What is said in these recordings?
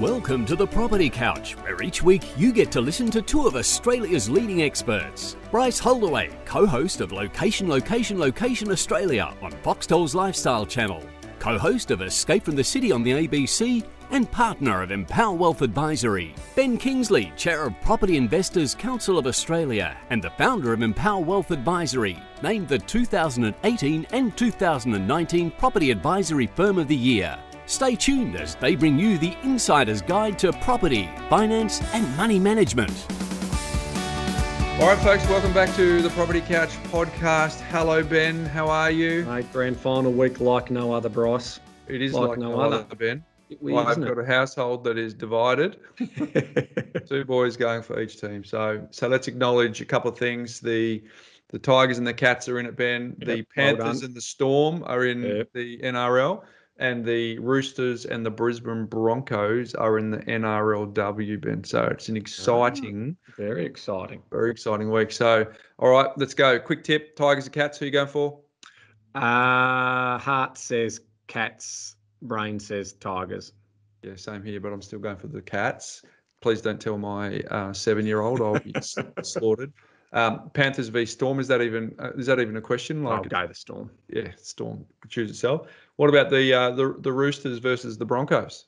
Welcome to the Property Couch, where each week you get to listen to two of Australia's leading experts. Bryce Holdaway, co host of Location, Location, Location Australia on Foxtel's Lifestyle Channel, co host of Escape from the City on the ABC, and partner of Empower Wealth Advisory. Ben Kingsley, chair of Property Investors Council of Australia and the founder of Empower Wealth Advisory, named the 2018 and 2019 Property Advisory Firm of the Year. Stay tuned as they bring you the insider's guide to property, finance, and money management. All right, folks, welcome back to the Property Couch podcast. Hello, Ben. How are you? Mate, grand final week like no other, Bryce. It is like like, no no other. other, Ben. We, I've isn't got a household that is divided. Two boys going for each team. So, so let's acknowledge a couple of things. The the Tigers and the Cats are in it, Ben. The Yep, well Panthers done. and the Storm are in Yep. the NRL, and the Roosters and the Brisbane Broncos are in the NRLW, Ben. So it's an exciting, Very exciting. very exciting week. So, all right, let's go. Quick tip: Tigers or Cats. Who you going for? Uh, heart says cats, brain says tigers. Yeah, same here, but I'm still going for the Cats. Please don't tell my uh, seven-year-old I'll be slaughtered. Um, Panthers v Storm. Is that even uh, is that even a question? I'll Like, go the storm. yeah, Storm choose itself. What about the uh, the the Roosters versus the Broncos?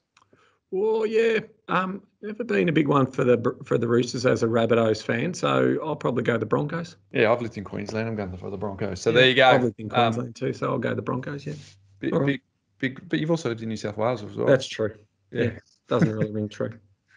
Well, yeah. Um, never been a big one for the for the Roosters as a Rabbitohs fan, so I'll probably go the Broncos. Yeah, I've lived in Queensland. I'm going for the Broncos. So Yeah, there you go. I've lived in Um, Queensland too, so I'll go the Broncos. Yeah, big, all right. big, big, but you've also lived in New South Wales as well. that's true. yeah. Doesn't really ring true.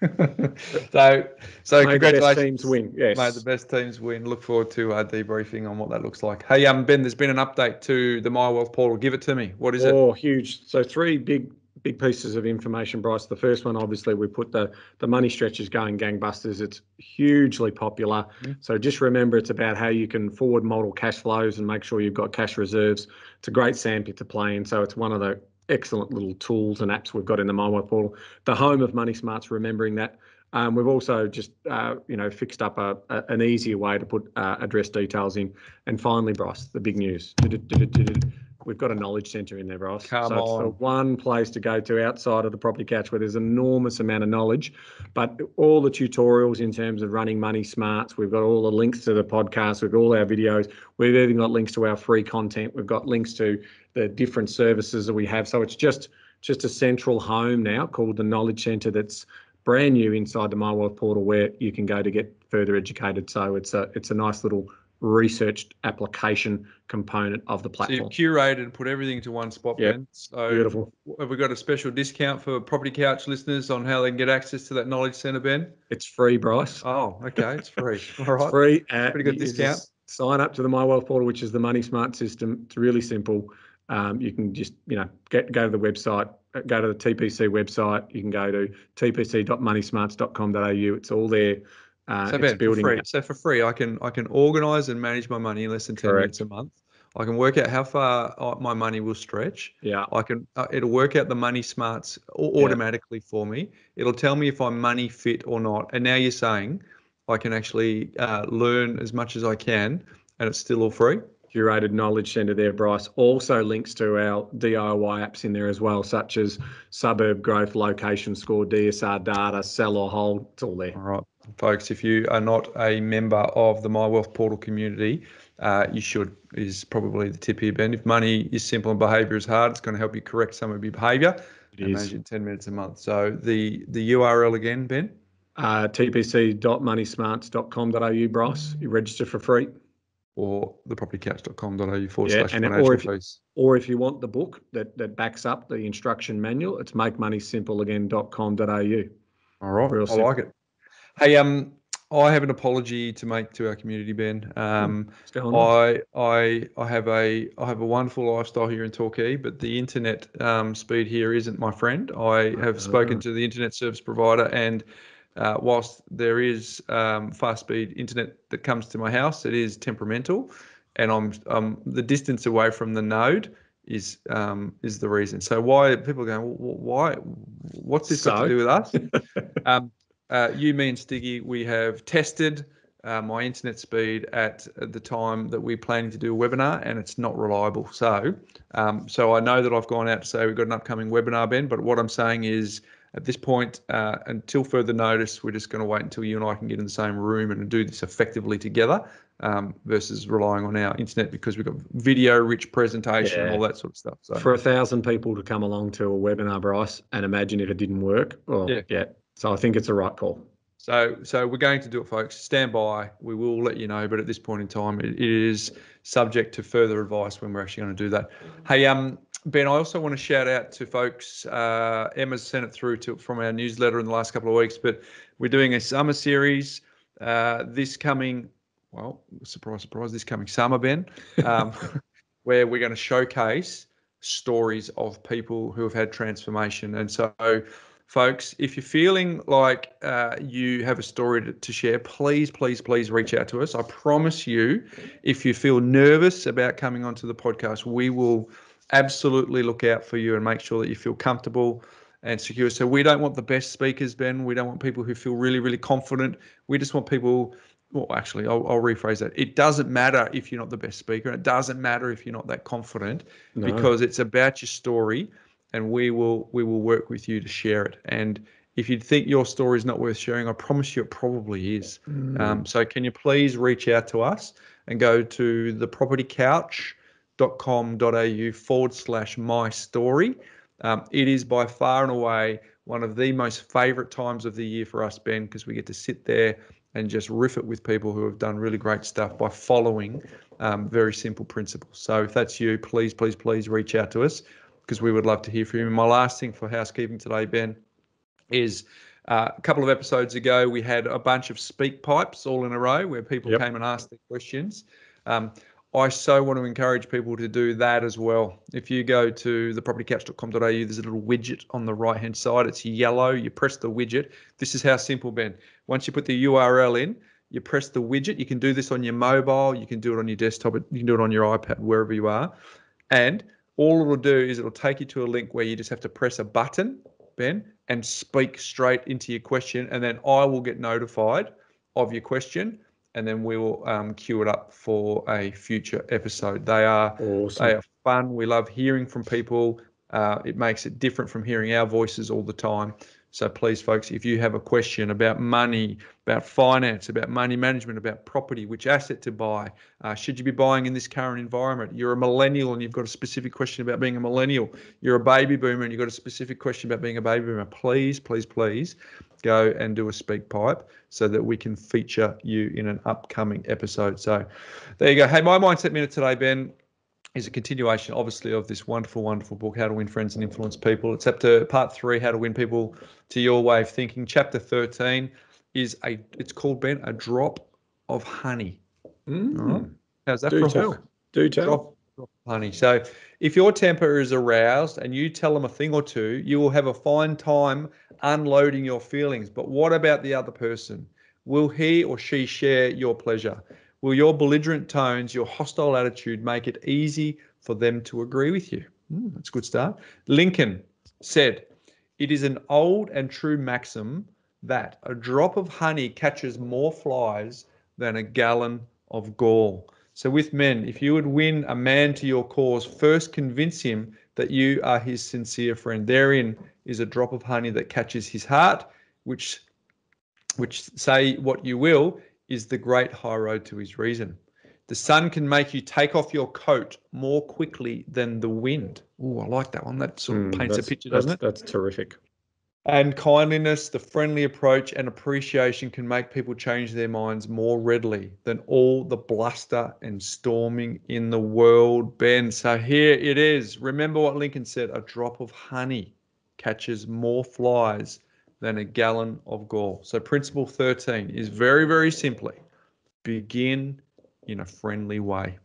so, so May congratulations. teams win. Yes. May the best teams win. Look forward to uh, debriefing on what that looks like. Hey, um, Ben, there's been an update to the My Wealth portal. Give it to me. What is it? Oh, huge. So three big big pieces of information, Bryce. The first one, obviously, we put the the money stretches going gangbusters. It's hugely popular. Mhm. So just remember, it's about how you can forward model cash flows and make sure you've got cash reserves. It's a great sandpit to play in. So it's one of the excellent little tools and apps we've got in the MyWealth portal. The home of Money Smarts, remembering that. Um, we've also just, uh, you know, fixed up a, a, an easier way to put uh, address details in. And finally, Bryce, the big news. We've got a knowledge centre in there, Bryce. Come so it's the one place to go to outside of the Property Couch where there's an enormous amount of knowledge. But all the tutorials in terms of running money smarts, we've got all the links to the podcast, we've got all our videos, we've even got links to our free content, we've got links to the different services that we have. So it's just just a central home now called the Knowledge Centre that's brand new inside the My Wealth portal where you can go to get further educated. So it's a it's a nice little researched application component of the So you've platform. curated and put everything to one spot, Yep. Ben. So Beautiful. have we got a special discount for Property Couch listeners on how they can get access to that knowledge centre, Ben? It's free, Bryce. Oh, okay, it's free. All right. It's free. Uh, Pretty good discount. Sign up to the My Wealth portal, which is the Money Smart system. It's really simple. Um, you can just, you know, get go to the website, uh, go to the TPC website. You can go to tpc.moneysmarts.com.au. It's all there. Uh, So it's Ben, for free. So for free, I can I can organise and manage my money in less than ten minutes a month. I can work out how far uh, my money will stretch. Yeah. I can uh, it'll work out the money smarts au- Yeah. automatically for me. It'll tell me if I'm money fit or not. And now you're saying I can actually uh, learn as much as I can, and it's still all free. curated knowledge centre there, Bryce. Also links to our DIY apps in there as well, such as suburb growth, location score, DSR data, sell or hold. It's all there. All right, folks. If you are not a member of the My Wealth Portal community, uh, you should. Is probably the tip here, Ben. If money is simple and behaviour is hard, it's going to help you correct some of your behaviour. It is. in ten minutes a month. So the the URL again, Ben. Uh, tpc.moneysmarts.com.au, Bryce. You register for free. or thepropertycouch.com.au forward Yeah, slash and- or if you- fees. Or if you want the book that, that backs up the instruction manual, it's makemoneysimpleagain.com.au. All right, real I simple. like it. Hey, um, I have an apology to make to our community, Ben. Um, on? I I I have a I have a wonderful lifestyle here in Torquay, but the internet um, speed here isn't my friend. I have spoken Ah. to the internet service provider, and uh, whilst there is um, fast speed internet that comes to my house, it is temperamental, and I'm um, the distance away from the node is um, is the reason. So why are people going? "Wh- Why? What's this got to do with us? um, uh, you, me, and Stiggy, we have tested uh, my internet speed at the time that we're planning to do a webinar, and it's not reliable. So, um, so I know that I've gone out to say we've got an upcoming webinar, Ben. But what I'm saying is, at this point, uh, until further notice, we're just going to wait until you and I can get in the same room and do this effectively together um, versus relying on our internet because we've got video rich presentation and all that sort of stuff. So For a thousand people to come along to a webinar, Bryce, and imagine if it didn't work. Oh, Yeah. yeah. So I think it's the right call. So, so we're going to do it, folks. Stand by. We will let you know, but at this point in time, it, it is subject to further advice when we're actually going to do that. Hey, um, Ben, I also want to shout out to folks. Uh, Emma's sent it through to from our newsletter in the last couple of weeks, but we're doing a summer series uh, this coming. Well, surprise, surprise, this coming summer, Ben, um, where we're going to showcase stories of people who have had transformation, and so folks, if you're feeling like uh, you have a story to, to share, please, please, please reach out to us. I promise you, if you feel nervous about coming onto the podcast, we will absolutely look out for you and make sure that you feel comfortable and secure. So we don't want the best speakers, Ben. We don't want people who feel really, really confident. We just want people. Well, actually, I'll, I'll rephrase that. It doesn't matter if you're not the best speaker. It doesn't matter if you're not that confident, No. because it's about your story and we will we will work with you to share it. And if you think your story is not worth sharing, I promise you it probably is. Um, so can you please reach out to us and go to thepropertycouch.com.au forward slash my story. Um, it is by far and away one of the most favourite times of the year for us, Ben, because we get to sit there and just riff it with people who have done really great stuff by following um, very simple principles. So if that's you, please, please, please reach out to us because we would love to hear from you. And my last thing for housekeeping today, Ben, is uh, a couple of episodes ago we had a bunch of speak pipes all in a row where people Yep. came and asked their questions. Um, I so want to encourage people to do that as well. If you go to thepropertycouch.com.au, there's a little widget on the right hand side. It's yellow. You press the widget. This is how simple, Ben. Once you put the URL in, you press the widget. You can do this on your mobile. You can do it on your desktop. You can do it on your iPad, wherever you are. And all it'll do is it'll take you to a link where you just have to press a button, Ben, and speak straight into your question. And then I will get notified of your question. And then we will um, queue it up for a future episode. They are Awesome. they are fun. We love hearing from people. Uh, it makes it different from hearing our voices all the time. So please, folks, if you have a question about money, about finance, about money management, about property, which asset to buy, uh, should you be buying in this current environment? You're a millennial and you've got a specific question about being a millennial. You're a baby boomer and you've got a specific question about being a baby boomer. Please, please, please go and do a speak pipe so that we can feature you in an upcoming episode. So there you go. Hey, my mindset minute today, Ben, is a continuation, obviously, of this wonderful, wonderful book, How to Win Friends and Influence People. It's up to part three, How to Win People to Your Way of Thinking. Chapter 13 is a, it's called, Ben, a drop of honey. Mm. Right. How's that Do for a tell. Do tell. Drop, drop of honey. So if your temper is aroused and you tell them a thing or two, you will have a fine time unloading your feelings. But what about the other person? Will he or she share your pleasure? Will your belligerent tones, your hostile attitude make it easy for them to agree with you? Hmm, that's a good start. Lincoln said, It is an old and true maxim that a drop of honey catches more flies than a gallon of gall. So, with men, if you would win a man to your cause, first convince him that you are his sincere friend. Therein is a drop of honey that catches his heart, which, which say what you will, is the great high road to his reason. The sun can make you take off your coat more quickly than the wind. Oh, I like that one. That sort of Mm, paints a picture, doesn't it? that's, That's terrific. And kindliness, the friendly approach, and appreciation can make people change their minds more readily than all the bluster and storming in the world, Ben. So here it is. Remember what Lincoln said a drop of honey catches more flies than a gallon of gall. So, principle 13 is very, very simply begin in a friendly way.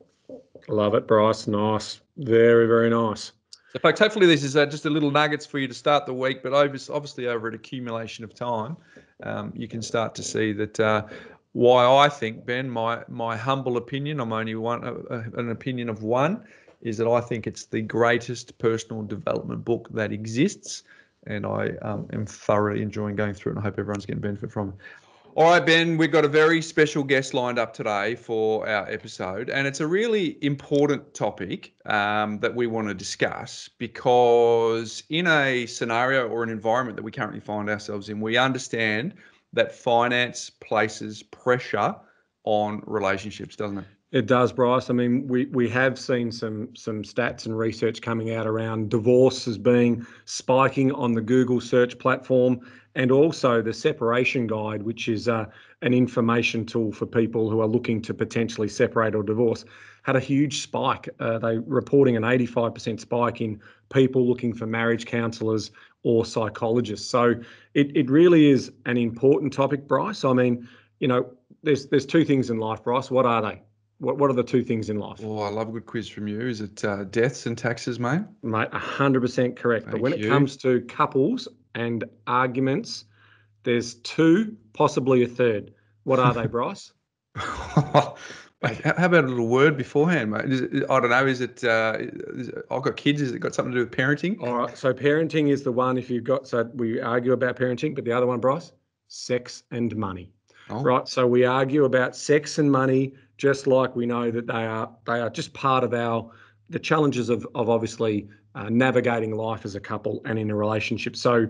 Love it, Bryce. Nice. Very, very nice. So, folks, hopefully this is uh, just a little nuggets for you to start the week, but obviously, obviously over an accumulation of time, um, you can start to see that uh, why I think, Ben, my my humble opinion, I'm only one uh, uh, an opinion of one, is that I think it's the greatest personal development book that exists, and I um, am thoroughly enjoying going through it, and I hope everyone's getting benefit from it. All right, Ben, we've got a very special guest lined up today for our episode, and it's a really important topic um, that we want to discuss because, in a scenario or an environment that we currently find ourselves in, we understand that finance places pressure on relationships, doesn't it? It does, Bryce. I mean, we, we have seen some some stats and research coming out around divorce as being spiking on the Google search platform, and also the separation guide, which is uh, an information tool for people who are looking to potentially separate or divorce, had a huge spike. Uh, they reporting an 85% spike in people looking for marriage counsellors or psychologists. So it it really is an important topic, Bryce. I mean, you know, there's there's two things in life, Bryce. What are they? What What are the two things in life? Oh, I love a good quiz from you. Is it uh, deaths and taxes, mate? Mate, hundred percent correct. Thank but when you. it comes to couples and arguments, there's two, possibly a third. What are they, Bryce? Mate, how how about a little word beforehand, mate? Is it, I don't know. Is it, uh, is it? I've got kids. Has it got something to do with parenting? All right. So parenting is the one. If you've got, so we argue about parenting, but the other one, Bryce, sex and money. Oh, Right. So we argue about sex and money, just like we know that they are they are just part of our the challenges of of obviously uh, navigating life as a couple and in a relationship. So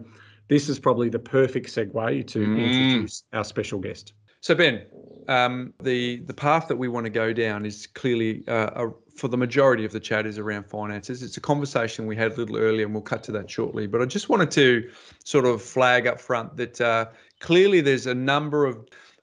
this is probably the perfect segue to Mm. introduce our special guest. So Ben, um, the the path that we want to go down is clearly uh, a, for the majority of the chat is around finances. It's a conversation we had a little earlier, and we'll cut to that shortly. But I just wanted to sort of flag up front that uh, clearly there's a number of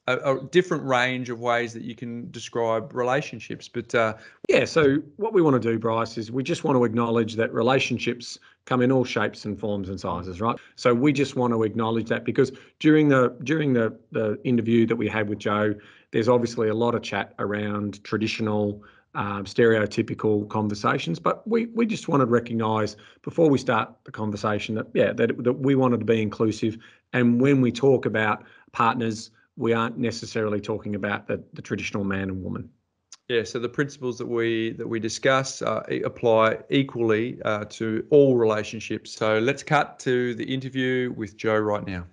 a, a different range of ways that you can describe relationships. But uh, Yeah, so what we want to do, Bryce, is we just want to acknowledge that relationships come in all shapes and forms and sizes, right? So we just want to acknowledge that because during the during the the interview that we had with Jo, there's obviously a lot of chat around traditional, um, stereotypical conversations, but we we just wanted to recognise before we start the conversation that yeah that that we wanted to be inclusive, and when we talk about partners, we aren't necessarily talking about the the traditional man and woman. Yeah, so the principles that we that we discuss uh, apply equally uh, to all relationships. So let's cut to the interview with Jo right now.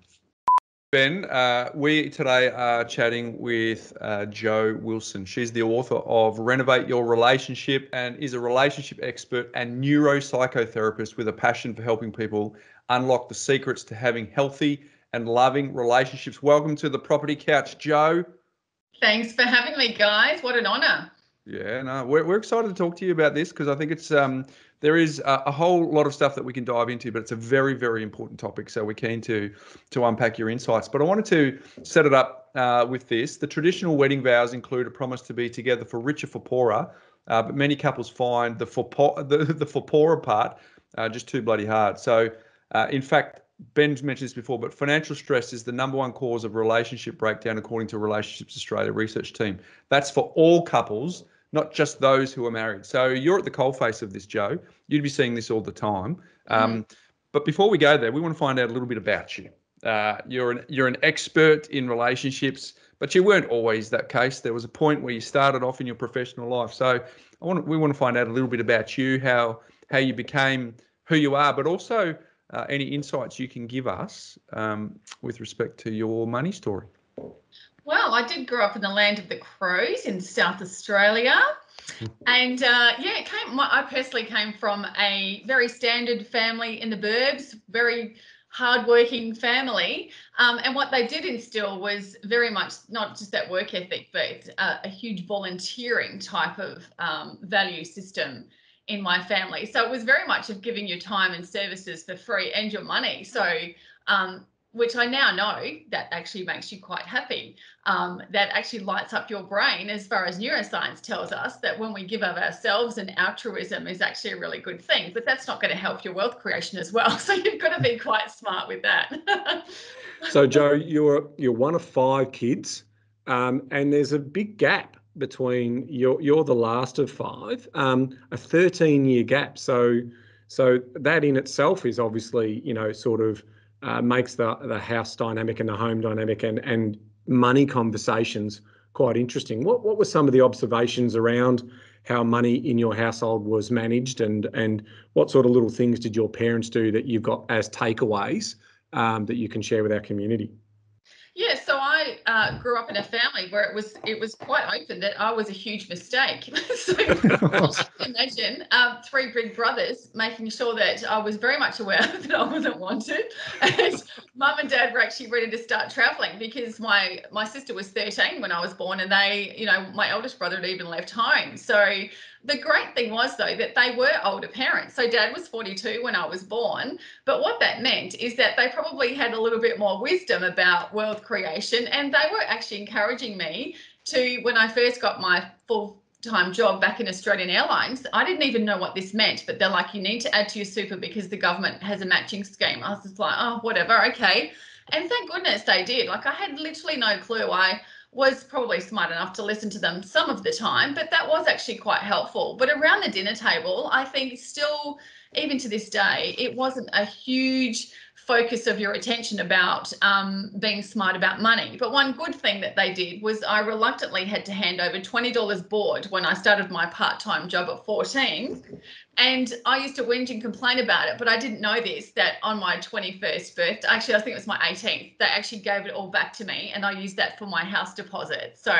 Ben, uh, we today are chatting with uh, Jo Wilson. She's the author of Renovate Your Relationship and is a relationship expert and neuropsychotherapist with a passion for helping people unlock the secrets to having healthy and loving relationships. Welcome to the Property Couch, Jo. Thanks for having me, guys. What an honor. Yeah, no, we're, we're excited to talk to you about this because I think it's um, there is a, a whole lot of stuff that we can dive into, but it's a very very important topic. So we're keen to to unpack your insights. But I wanted to set it up uh, with this: the traditional wedding vows include a promise to be together for richer for poorer, uh, but many couples find the for po- the, the for poorer part uh, just too bloody hard. So uh, in fact. Ben's mentioned this before, but financial stress is the number one cause of relationship breakdown, according to Relationships Australia research team. That's for all couples, not just those who are married. So you're at the coalface of this, Jo. You'd be seeing this all the time. Um, but before we go there, we want to find out a little bit about you. Uh, you're an you're an expert in relationships, but you weren't always that case. There was a point where you started off in your professional life. So I want we want to find out a little bit about you, how how you became who you are, but also uh, any insights you can give us um, with respect to your money story. Well, I did grow up in the land of the crows in South Australia. And uh, yeah, it came. My, I personally came from a very standard family in the burbs, very hardworking family. Um, and what they did instill was very much not just that work ethic, but uh, a huge volunteering type of um, value system in my family. So it was very much of giving your time and services for free and your money. So um, which I now know that actually makes you quite happy. Um, that actually lights up your brain as far as neuroscience tells us that when we give of ourselves and altruism is actually a really good thing, but that's not going to help your wealth creation as well. So you've got to be quite smart with that. So Jo, you're you're one of five kids, um, and there's a big gap between you're you're the last of five, um, a 13 year gap. So so that in itself is obviously you know sort of uh, makes the the house dynamic and the home dynamic and and money conversations quite interesting. What what were some of the observations around how money in your household was managed and and what sort of little things did your parents do that you've got as takeaways um, that you can share with our community? I uh, grew up in a family where it was it was quite open that I was a huge mistake. so imagine um, three big brothers making sure that I was very much aware that I wasn't wanted, and mum and dad were actually ready to start traveling because my my sister was 13 when I was born, and they, you know, my eldest brother had even left home. So the great thing was though that they were older parents so dad was 42 when i was born but what that meant is that they probably had a little bit more wisdom about world creation and they were actually encouraging me to when i first got my full time job back in Australian Airlines, I didn't even know what this meant, but they're like, you need to add to your super because the government has a matching scheme. I was just like, oh, whatever, okay. And thank goodness they did. Like, I had literally no clue. I was probably smart enough to listen to them some of the time, but that was actually quite helpful. But around the dinner table, I think still, even to this day, it wasn't a huge focus of your attention about um, being smart about money. But one good thing that they did was I reluctantly had to hand over $20 board when I started my part time job at 14. And I used to whinge and complain about it, but I didn't know this that on my 21st birthday, actually, I think it was my 18th, they actually gave it all back to me and I used that for my house deposit. So,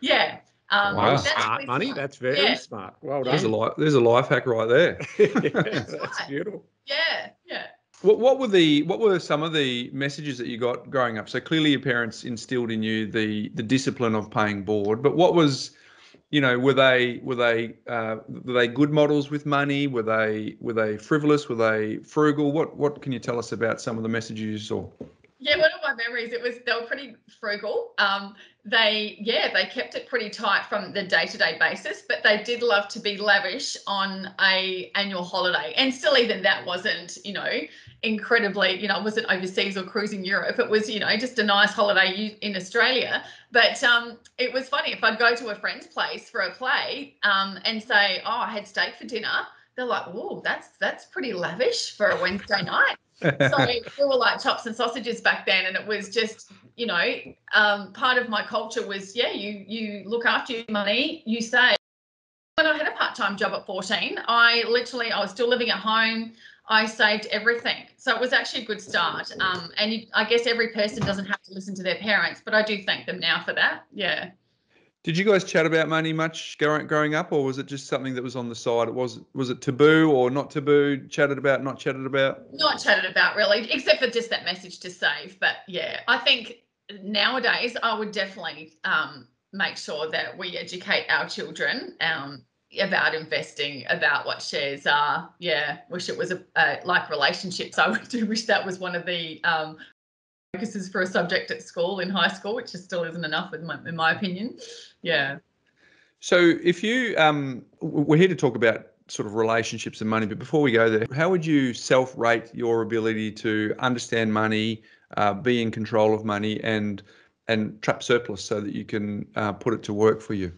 yeah. Um, wow. That's smart really money. Smart. That's very yeah. smart. Well done. There's a, life, there's a life hack right there. that's, that's beautiful. Yeah, yeah. What, what were the what were some of the messages that you got growing up? So clearly your parents instilled in you the the discipline of paying board, but what was you know were they were they uh, were they good models with money? Were they were they frivolous? Were they frugal? What what can you tell us about some of the messages you saw? Yeah, one of my memories, it was they were pretty frugal. Um, they yeah, they kept it pretty tight from the day-to-day basis, but they did love to be lavish on a annual holiday. And still even that wasn't, you know, incredibly, you know, it wasn't overseas or cruising Europe. It was, you know, just a nice holiday in Australia. But um, it was funny if I'd go to a friend's place for a play um, and say, "Oh, I had steak for dinner." They're like, "Oh, that's that's pretty lavish for a Wednesday night." so we were like chops and sausages back then, and it was just, you know, um, part of my culture was, yeah, you you look after your money, you save. When I had a part-time job at 14, I literally I was still living at home. I saved everything, so it was actually a good start. Um, and you, I guess every person doesn't have to listen to their parents, but I do thank them now for that. Yeah. Did you guys chat about money much growing growing up, or was it just something that was on the side? It was was it taboo or not taboo? Chatted about, not chatted about? Not chatted about really, except for just that message to save. But yeah, I think nowadays I would definitely um, make sure that we educate our children um, about investing, about what shares are. Yeah, wish it was a, a like relationships. I do wish that was one of the um, focuses for a subject at school in high school, which is still isn't enough in my, in my opinion. Yeah. So if you um, we're here to talk about sort of relationships and money, but before we go there, how would you self-rate your ability to understand money, uh, be in control of money, and and trap surplus so that you can uh, put it to work for you?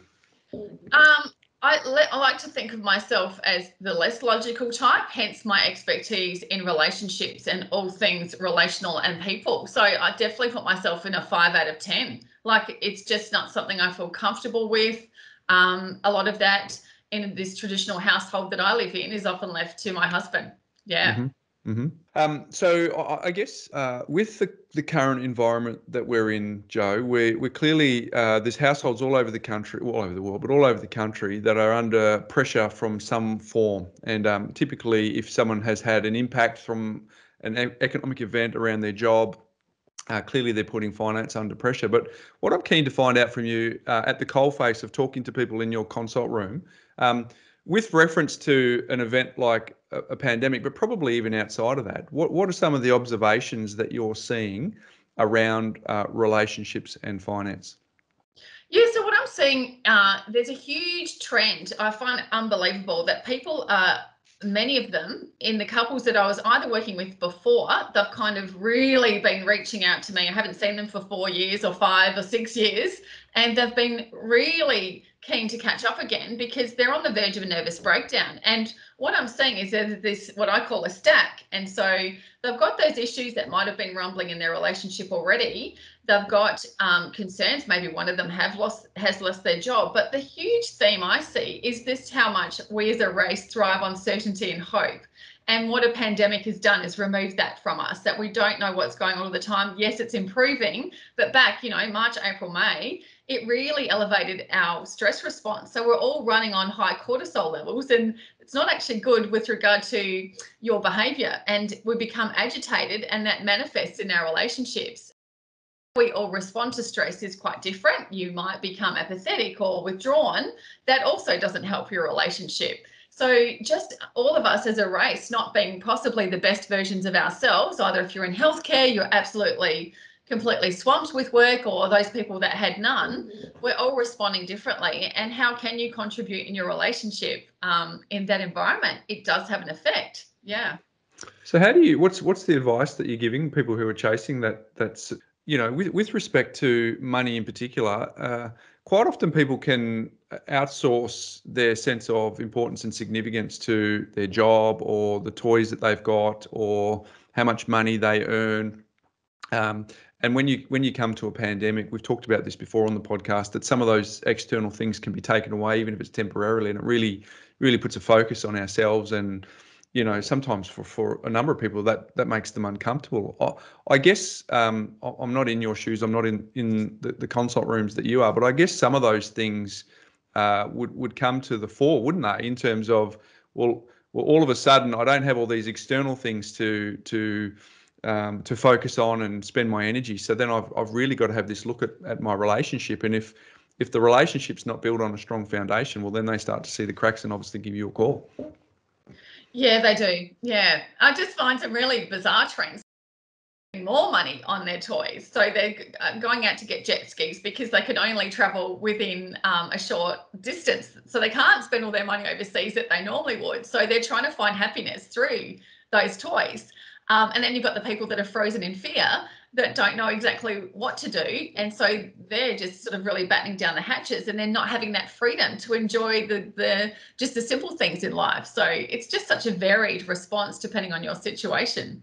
Um, I, I like to think of myself as the less logical type, hence my expertise in relationships and all things relational and people. So I definitely put myself in a five out of 10. Like it's just not something I feel comfortable with. Um, a lot of that in this traditional household that I live in is often left to my husband. Yeah. Mm-hmm. Mm-hmm. Um, so I guess uh, with the, the current environment that we're in, Jo, we're, we're clearly uh, there's households all over the country, all over the world, but all over the country that are under pressure from some form. And um, typically, if someone has had an impact from an economic event around their job, uh, clearly they're putting finance under pressure. But what I'm keen to find out from you uh, at the coalface of talking to people in your consult room. Um, with reference to an event like a, a, pandemic, but probably even outside of that, what, what are some of the observations that you're seeing around uh, relationships and finance? Yeah, so what I'm seeing, uh, there's a huge trend. I find it unbelievable that people are many of them in the couples that I was either working with before, they've kind of really been reaching out to me. I haven't seen them for four years or five or six years, and they've been really keen to catch up again because they're on the verge of a nervous breakdown. And what I'm seeing is there's this what I call a stack. And so they've got those issues that might have been rumbling in their relationship already. They've got um, concerns. Maybe one of them have lost has lost their job. But the huge theme I see is this: how much we as a race thrive on certainty and hope. And what a pandemic has done is remove that from us that we don't know what's going on all the time. Yes, it's improving, but back, you know, March, April, May, it really elevated our stress response. So we're all running on high cortisol levels, and it's not actually good with regard to your behavior. And we become agitated, and that manifests in our relationships. We all respond to stress is quite different. You might become apathetic or withdrawn. That also doesn't help your relationship. So, just all of us as a race not being possibly the best versions of ourselves, either if you're in healthcare, you're absolutely completely swamped with work, or those people that had none, we're all responding differently. And how can you contribute in your relationship um, in that environment? It does have an effect. Yeah. So, how do you? What's what's the advice that you're giving people who are chasing that? That's you know, with with respect to money in particular. Uh, quite often people can outsource their sense of importance and significance to their job or the toys that they've got or how much money they earn. Um, and when you when you come to a pandemic, we've talked about this before on the podcast that some of those external things can be taken away, even if it's temporarily, and it really really puts a focus on ourselves. And you know sometimes for for a number of people that that makes them uncomfortable. I, I guess um, i'm not in your shoes. I'm not in in the, the, consult rooms that you are. But i guess some of those things uh, would would come to the fore wouldn't they? In terms of well well all of a sudden i don't have all these external things to to um, to focus on and spend my energy so then i've, I've really got to have this look at, at my relationship and if if the relationship's not built on a strong foundation well then they start to see the cracks and obviously give you a call yeah, they do. Yeah. I just find some really bizarre trends more money on their toys. So they're uh, going out to get jet skis because they can only travel within um, a short distance. So they can't spend all their money overseas that they normally would. So they're trying to find happiness through those toys. Um, and then you've got the people that are frozen in fear that don't know exactly what to do. And so they're just sort of really battening down the hatches and they're not having that freedom to enjoy the, the just the simple things in life. So it's just such a varied response depending on your situation.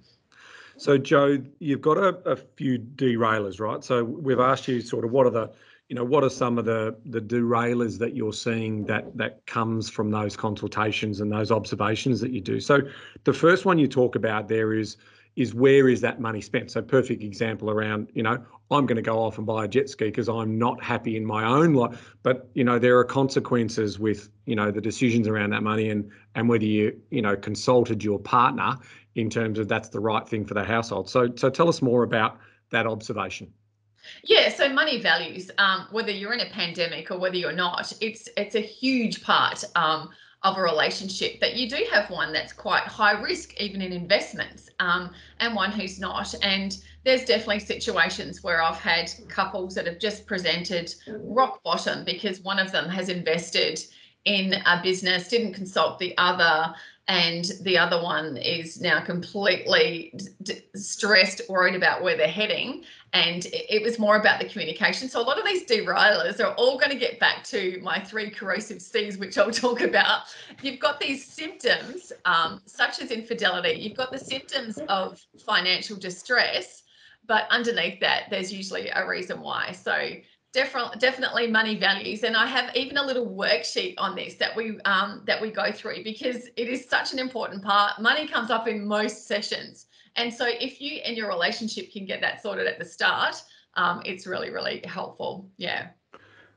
So Jo, you've got a, a few derailers, right? So we've asked you sort of what are the you know what are some of the the derailers that you're seeing that that comes from those consultations and those observations that you do so the first one you talk about there is is where is that money spent? So perfect example around, you know, I'm going to go off and buy a jet ski because I'm not happy in my own life. But you know, there are consequences with you know the decisions around that money and and whether you you know consulted your partner in terms of that's the right thing for the household. So so tell us more about that observation. Yeah, so money values, um, whether you're in a pandemic or whether you're not, it's it's a huge part um, of a relationship that you do have one that's quite high risk even in investments um, and one who's not. And there's definitely situations where i've had couples that have just presented rock bottom because one of them has invested in a business didn't consult the other and the other one is now completely d- stressed, worried about where they're heading. And it, was more about the communication. So a lot of these derailers are all going to get back to my three corrosive C's, which I'll talk about. You've got these symptoms, um, such as infidelity. You've got the symptoms of financial distress, but underneath that, there's usually a reason why. So definitely definitely money values. And i have even a little worksheet on this that we um, that we go through because it is such an important part. Money comes up in most sessions. And so if you and your relationship can get that sorted at the start um, it's really really helpful. Yeah.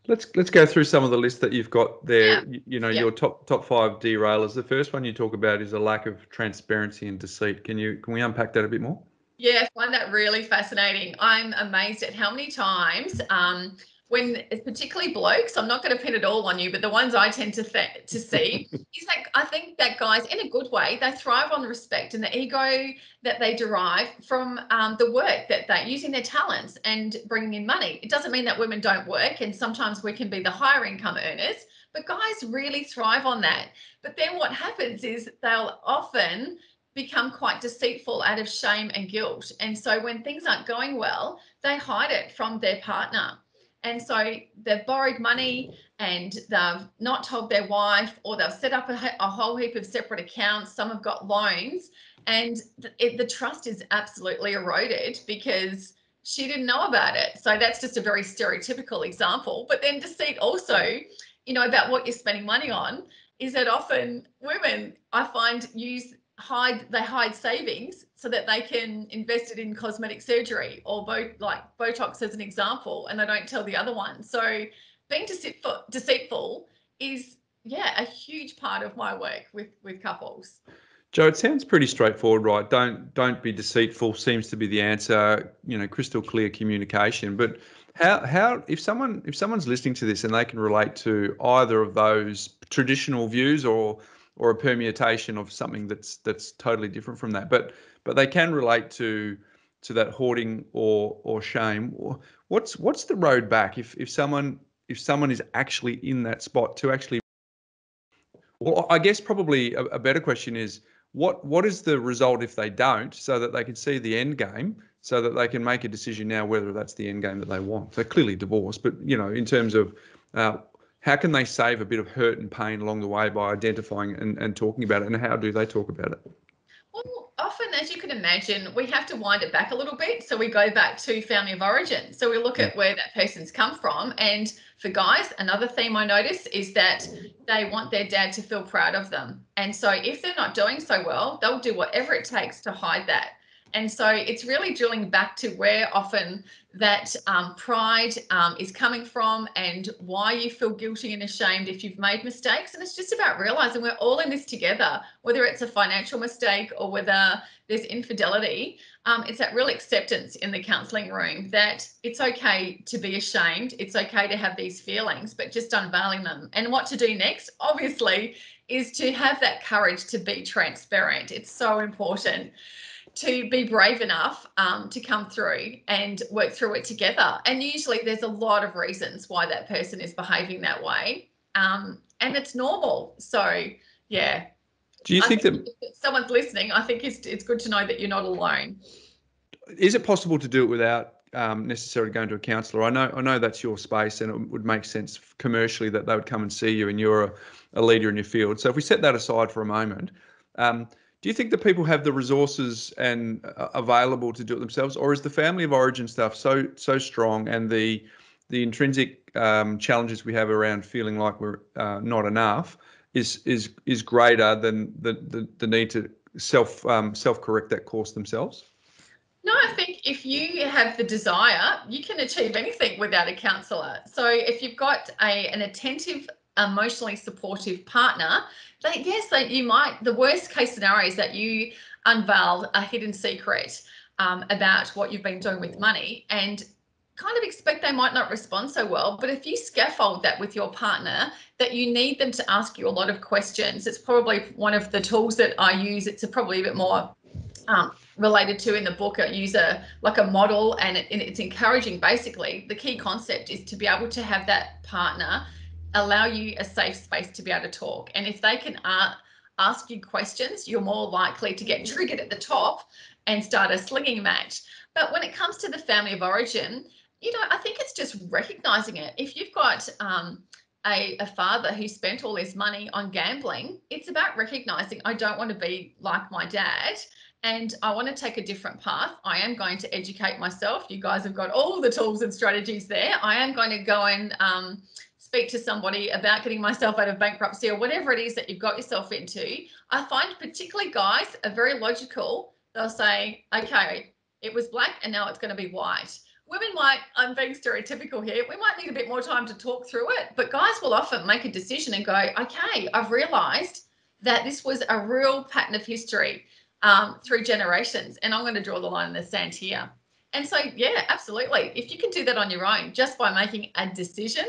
Let's let's go through some of the lists that you've got there. Yeah. you, know yeah. your top top five derailers. The first one you talk about is a lack of transparency and deceit. Can you can we unpack that a bit more yeah, I find that really fascinating. I'm amazed at how many times um, when particularly blokes, I'm not going to pin it all on you, but the ones I tend to th- to see is that I think that guys, in a good way, they thrive on respect and the ego that they derive from um, the work that they're using their talents and bringing in money. It doesn't mean that women don't work, and sometimes we can be the higher income earners, but guys really thrive on that. But then what happens is they'll often become quite deceitful out of shame and guilt. And so when things aren't going well, they hide it from their partner. And so they've borrowed money and they've not told their wife, or they've set up a, a whole heap of separate accounts. Some have got loans, and it, the trust is absolutely eroded because she didn't know about it. So that's just a very stereotypical example. But then deceit also, you know, about what you're spending money on is that often women I find use hide they hide savings so that they can invest it in cosmetic surgery or bo- like Botox as an example, and they don't tell the other one. So being deceitful, deceitful is yeah a huge part of my work with with couples. Jo, it sounds pretty straightforward, right? Don't don't be deceitful seems to be the answer. You know, crystal clear communication. But how how if someone if someone's listening to this and they can relate to either of those traditional views or or a permutation of something that's that's totally different from that, but but they can relate to to that hoarding or or shame. What's what's the road back if if someone if someone is actually in that spot to actually well, I guess probably a, a better question is what what is the result if they don't, so that they can see the end game, so that they can make a decision now whether that's the end game that they want. So clearly divorce, but you know, in terms of uh, how can they save a bit of hurt and pain along the way by identifying and, and talking about it, and how do they talk about it? Well, often, as you can imagine, we have to wind it back a little bit. So we go back to family of origin. So we look at where that person's come from. And for guys, another theme I notice is that they want their dad to feel proud of them. And so if they're not doing so well, they'll do whatever it takes to hide that. And so it's really drilling back to where often that um, pride um, is coming from and why you feel guilty and ashamed if you've made mistakes. And it's just about realizing we're all in this together, whether it's a financial mistake or whether there's infidelity. Um, it's that real acceptance in the counseling room that it's okay to be ashamed. It's okay to have these feelings, but just unveiling them. And what to do next, obviously, is to have that courage to be transparent. It's so important to be brave enough um, to come through and work through it together. And usually there's a lot of reasons why that person is behaving that way. Um, and it's normal. So, yeah. Do you think, think that someone's listening? I think it's, it's good to know that you're not alone. Is it possible to do it without um, necessarily going to a counsellor? I know I know that's your space, and it would make sense commercially that they would come and see you, and you're a, a leader in your field. So if we set that aside for a moment, um, do you think that people have the resources and uh, available to do it themselves, or is the family of origin stuff so so strong and the the intrinsic um, challenges we have around feeling like we're uh, not enough is is is greater than the the, the need to self um, self correct that course themselves? No, I think if you have the desire, you can achieve anything without a counsellor. So if you've got a an attentive emotionally supportive partner, that yes, you might, the worst case scenario is that you unveil a hidden secret um, about what you've been doing with money and kind of expect they might not respond so well. But if you scaffold that with your partner, that you need them to ask you a lot of questions, it's probably one of the tools that I use. It's a, probably a bit more um, related to in the book. I use a like a model, and, it, and it's encouraging. Basically, the key concept is to be able to have that partner allow you a safe space to be able to talk. And if they can uh, ask you questions, you're more likely to get triggered at the top and start a slinging match. But when it comes to the family of origin, you know, I think it's just recognizing it. If you've got um, a, a, father who spent all his money on gambling, it's about recognizing I don't want to be like my dad and I want to take a different path. I am going to educate myself. You guys have got all the tools and strategies there. I am going to go and um, speak to somebody about getting myself out of bankruptcy or whatever it is that you've got yourself into, I find particularly guys are very logical. They'll say, okay, it was black and now it's going to be white. Women might, I'm being stereotypical here, we might need a bit more time to talk through it, but guys will often make a decision and go, okay, I've realized that this was a real pattern of history um, through generations, and I'm going to draw the line in the sand here. And so, yeah, absolutely. If you can do that on your own just by making a decision,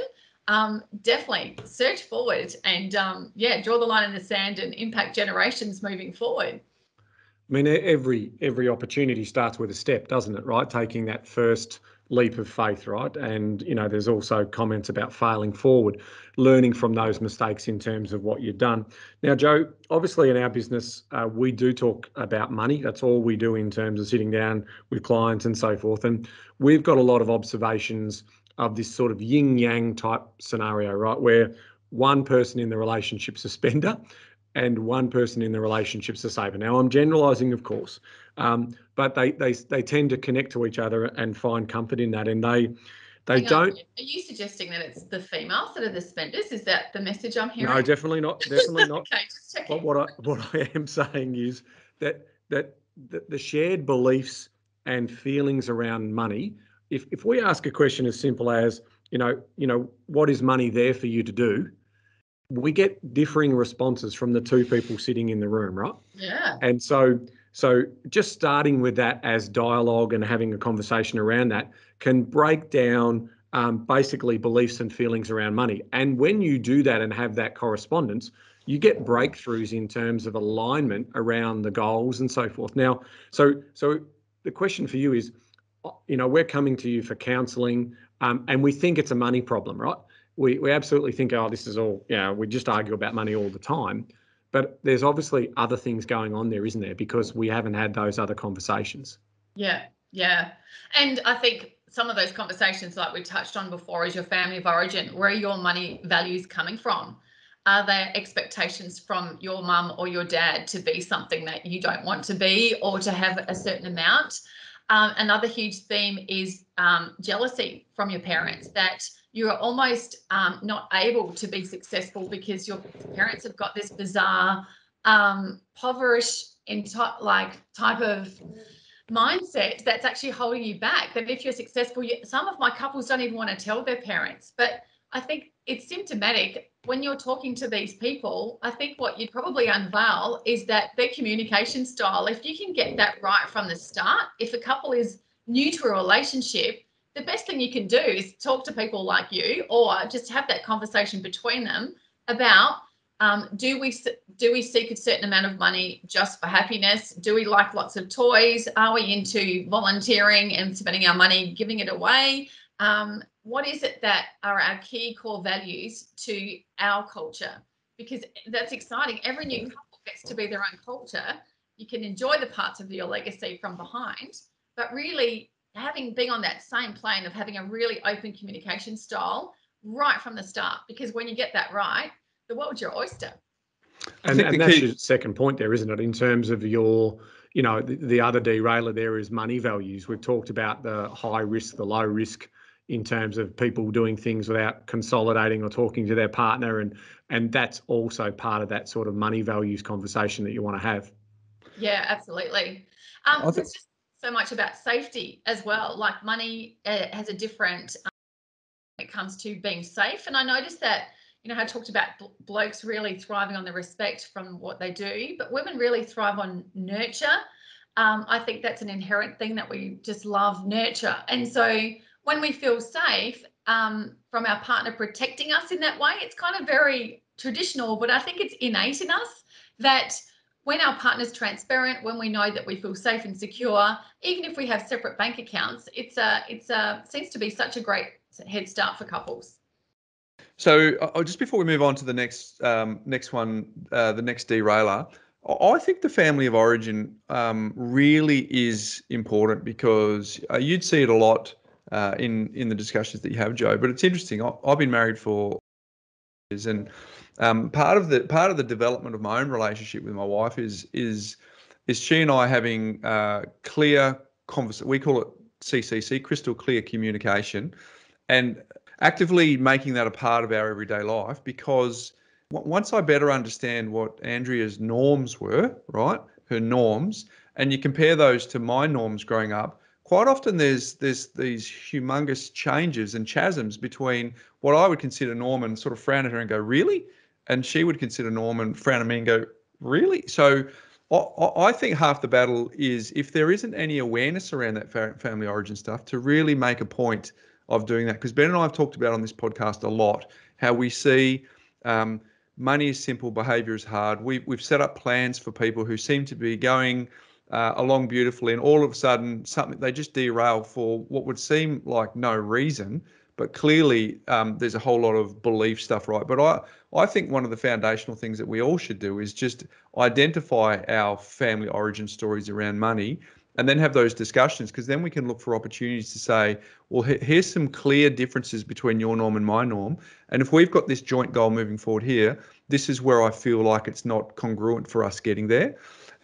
um, definitely search forward and um, yeah, draw the line in the sand and impact generations moving forward. I mean, every every opportunity starts with a step, doesn't it? Right, taking that first leap of faith, right? And you know, there's also comments about failing forward, learning from those mistakes in terms of what you've done. Now, Jo, obviously in our business, uh, we do talk about money. That's all we do in terms of sitting down with clients and so forth. And we've got a lot of observations of this sort of yin yang type scenario, right? Where one person in the relationship's a spender and one person in the relationship's a saver. Now, I'm generalizing, of course, um, but they, they, they tend to connect to each other and find comfort in that. And they, They Hang don't. Are you suggesting that it's the females that are the spenders? Is that the message I'm hearing? No, definitely not. Definitely not. okay, just checking. But what I what I am saying is that that the, the shared beliefs and feelings around money. If if we ask a question as simple as you know you know what is money there for you to do, we get differing responses from the two people sitting in the room, right? Yeah. And so so just starting with that as dialogue and having a conversation around that can break down um, basically beliefs and feelings around money. And when you do that and have that correspondence, you get breakthroughs in terms of alignment around the goals and so forth. Now, so so the question for you is, you know, we're coming to you for counselling, um, and we think it's a money problem, right? We we absolutely think, oh, this is all, you know, we just argue about money all the time. But there's obviously other things going on there, isn't there? Because we haven't had those other conversations. Yeah, yeah. And I think some of those conversations, like we touched on before, is your family of origin. Where are your money values coming from? Are there expectations from your mum or your dad to be something that you don't want to be or to have a certain amount? Um, another huge theme is um, jealousy from your parents that you are almost um, not able to be successful because your parents have got this bizarre, um, poverish, in like type of mindset that's actually holding you back. That if you're successful, you, some of my couples don't even want to tell their parents. But I think it's symptomatic when you're talking to these people. I think what you'd probably unveil is that their communication style. If you can get that right from the start, if a couple is new to a relationship, the best thing you can do is talk to people like you or just have that conversation between them about um, do we do we seek a certain amount of money just for happiness? Do we like lots of toys? Are we into volunteering and spending our money giving it away? Um, what is it that are our key core values to our culture? Because that's exciting. Every new couple gets to be their own culture. You can enjoy the parts of your legacy from behind, but really having being on that same plane of having a really open communication style right from the start. Because when you get that right, the world's your oyster. And, and that's key... your second point there, isn't it? In terms of your, you know, the, the other derailer there is money values. We've talked about the high risk, the low risk in terms of people doing things without consolidating or talking to their partner and and that's also part of that sort of money values conversation that you want to have yeah absolutely um, th- it's just so much about safety as well like money uh, has a different um, when it comes to being safe and i noticed that you know, I talked about blokes really thriving on the respect from what they do, but women really thrive on nurture. Um, I think that's an inherent thing that we just love nurture. And so when we feel safe um, from our partner protecting us in that way, it's kind of very traditional, but I think it's innate in us that when our partner's transparent, when we know that we feel safe and secure, even if we have separate bank accounts, it's a it's a seems to be such a great head start for couples. So, uh, just before we move on to the next um, next one, uh, the next derailer, I think the family of origin um, really is important because uh, you'd see it a lot uh, in in the discussions that you have, Jo. But it's interesting. I, have been married for years, and um, part of the part of the development of my own relationship with my wife is is is she and I having uh, clear conversation. We call it CCC, crystal clear communication, and actively making that a part of our everyday life because once I better understand what Andrea's norms were, right, her norms, and you compare those to my norms growing up, quite often there's there's these humongous changes and chasms between what I would consider Norman sort of frown at her and go, really? And she would consider Norman frown at me and go, really? So I think half the battle is if there isn't any awareness around that family origin stuff to really make a point of doing that. Because Ben and I have talked about on this podcast a lot how we see um, money is simple, behavior is hard. We, we've set up plans for people who seem to be going uh, along beautifully, and all of a sudden, something they just derail for what would seem like no reason. But clearly, um, there's a whole lot of belief stuff, right? But I, I think one of the foundational things that we all should do is just identify our family origin stories around money and then have those discussions because then we can look for opportunities to say, well, here's some clear differences between your norm and my norm. And if we've got this joint goal moving forward here, this is where I feel like it's not congruent for us getting there.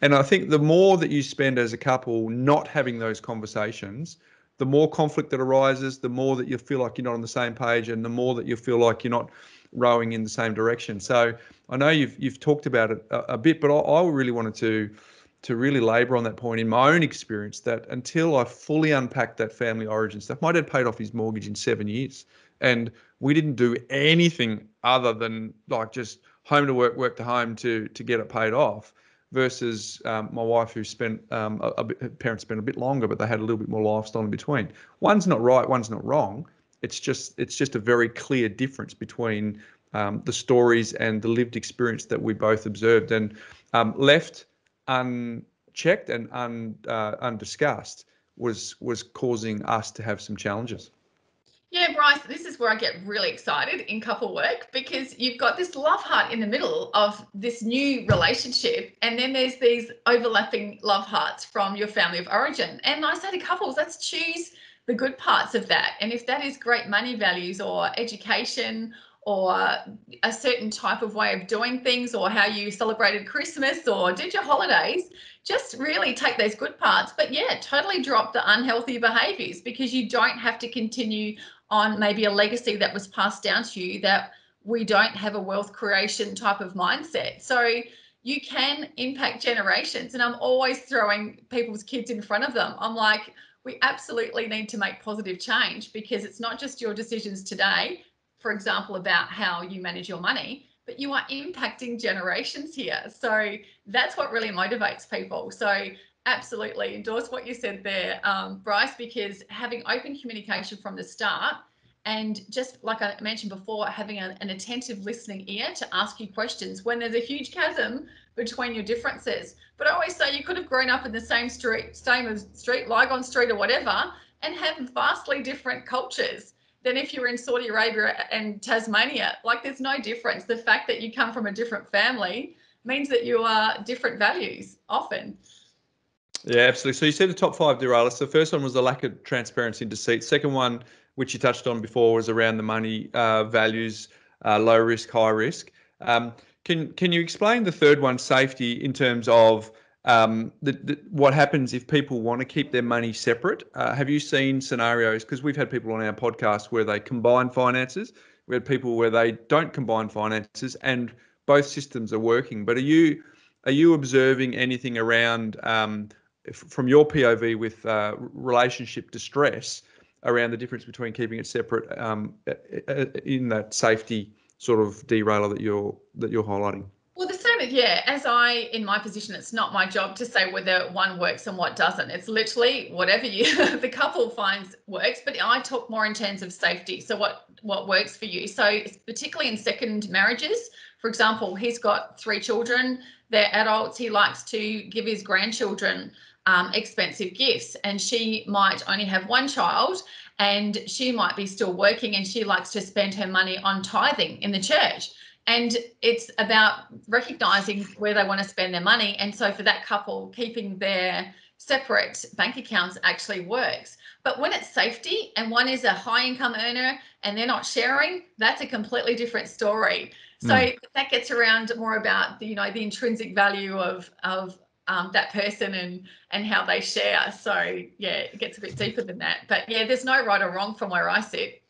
And I think the more that you spend as a couple not having those conversations, the more conflict that arises, the more that you feel like you're not on the same page, and the more that you feel like you're not rowing in the same direction. So I know you've you've talked about it a, a bit, but I, I really wanted to to really labour on that point in my own experience that until I fully unpacked that family origin stuff, my dad paid off his mortgage in seven years, and we didn't do anything other than like just home to work, work to home to to get it paid off. Versus um, my wife, who spent um, a, a parents spent a bit longer, but they had a little bit more lifestyle in between. One's not right, one's not wrong. It's just it's just a very clear difference between um, the stories and the lived experience that we both observed and um, left unchecked and un, uh, undiscussed was was causing us to have some challenges. Yeah, Bryce, this is where I get really excited in couple work because you've got this love heart in the middle of this new relationship, and then there's these overlapping love hearts from your family of origin. And I say to couples, let's choose the good parts of that. And if that is great money values or education or a certain type of way of doing things or how you celebrated Christmas or did your holidays, just really take those good parts. But yeah, totally drop the unhealthy behaviors because you don't have to continue on maybe a legacy that was passed down to you that we don't have a wealth creation type of mindset. So you can impact generations. And I'm always throwing people's kids in front of them. I'm like, we absolutely need to make positive change because it's not just your decisions today, for example, about how you manage your money, but you are impacting generations here. So that's what really motivates people. So absolutely endorse what you said there, um, Bryce, because having open communication from the start and just like I mentioned before, having a, an attentive listening ear to ask you questions when there's a huge chasm between your differences. But I always say you could have grown up in the same street, same street, Lygon Street or whatever, and have vastly different cultures than if you were in Saudi Arabia and Tasmania. Like there's no difference. The fact that you come from a different family means that you are different values often. Yeah, absolutely. So you said the top five derailers. The first one was the lack of transparency and deceit. Second one, which you touched on before, was around the money uh, values, uh, low risk, high risk. Um, can can you explain the third one, safety, in terms of um, the, the, what happens if people want to keep their money separate? Uh, have you seen scenarios? Because we've had people on our podcast where they combine finances. We had people where they don't combine finances, and both systems are working. But are you are you observing anything around um, from your POV with uh, relationship distress around the difference between keeping it separate um, in that safety sort of derailer that you're that you're highlighting? Well, the same, as yeah. As I, in my position, it's not my job to say whether one works and what doesn't. It's literally whatever you the couple finds works. But I talk more in terms of safety. So what what works for you? So particularly in second marriages, for example, he's got three children. They're adults. He likes to give his grandchildren um, expensive gifts. And she might only have one child and she might be still working and she likes to spend her money on tithing in the church. And it's about recognizing where they want to spend their money. And so for that couple keeping their separate bank accounts actually works. But when it's safety and one is a high income earner and they're not sharing that's a completely different story. So mm. that gets around more about the you know the intrinsic value of of um, that person and and how they share. So yeah, it gets a bit deeper than that. But yeah, there's no right or wrong from where I sit.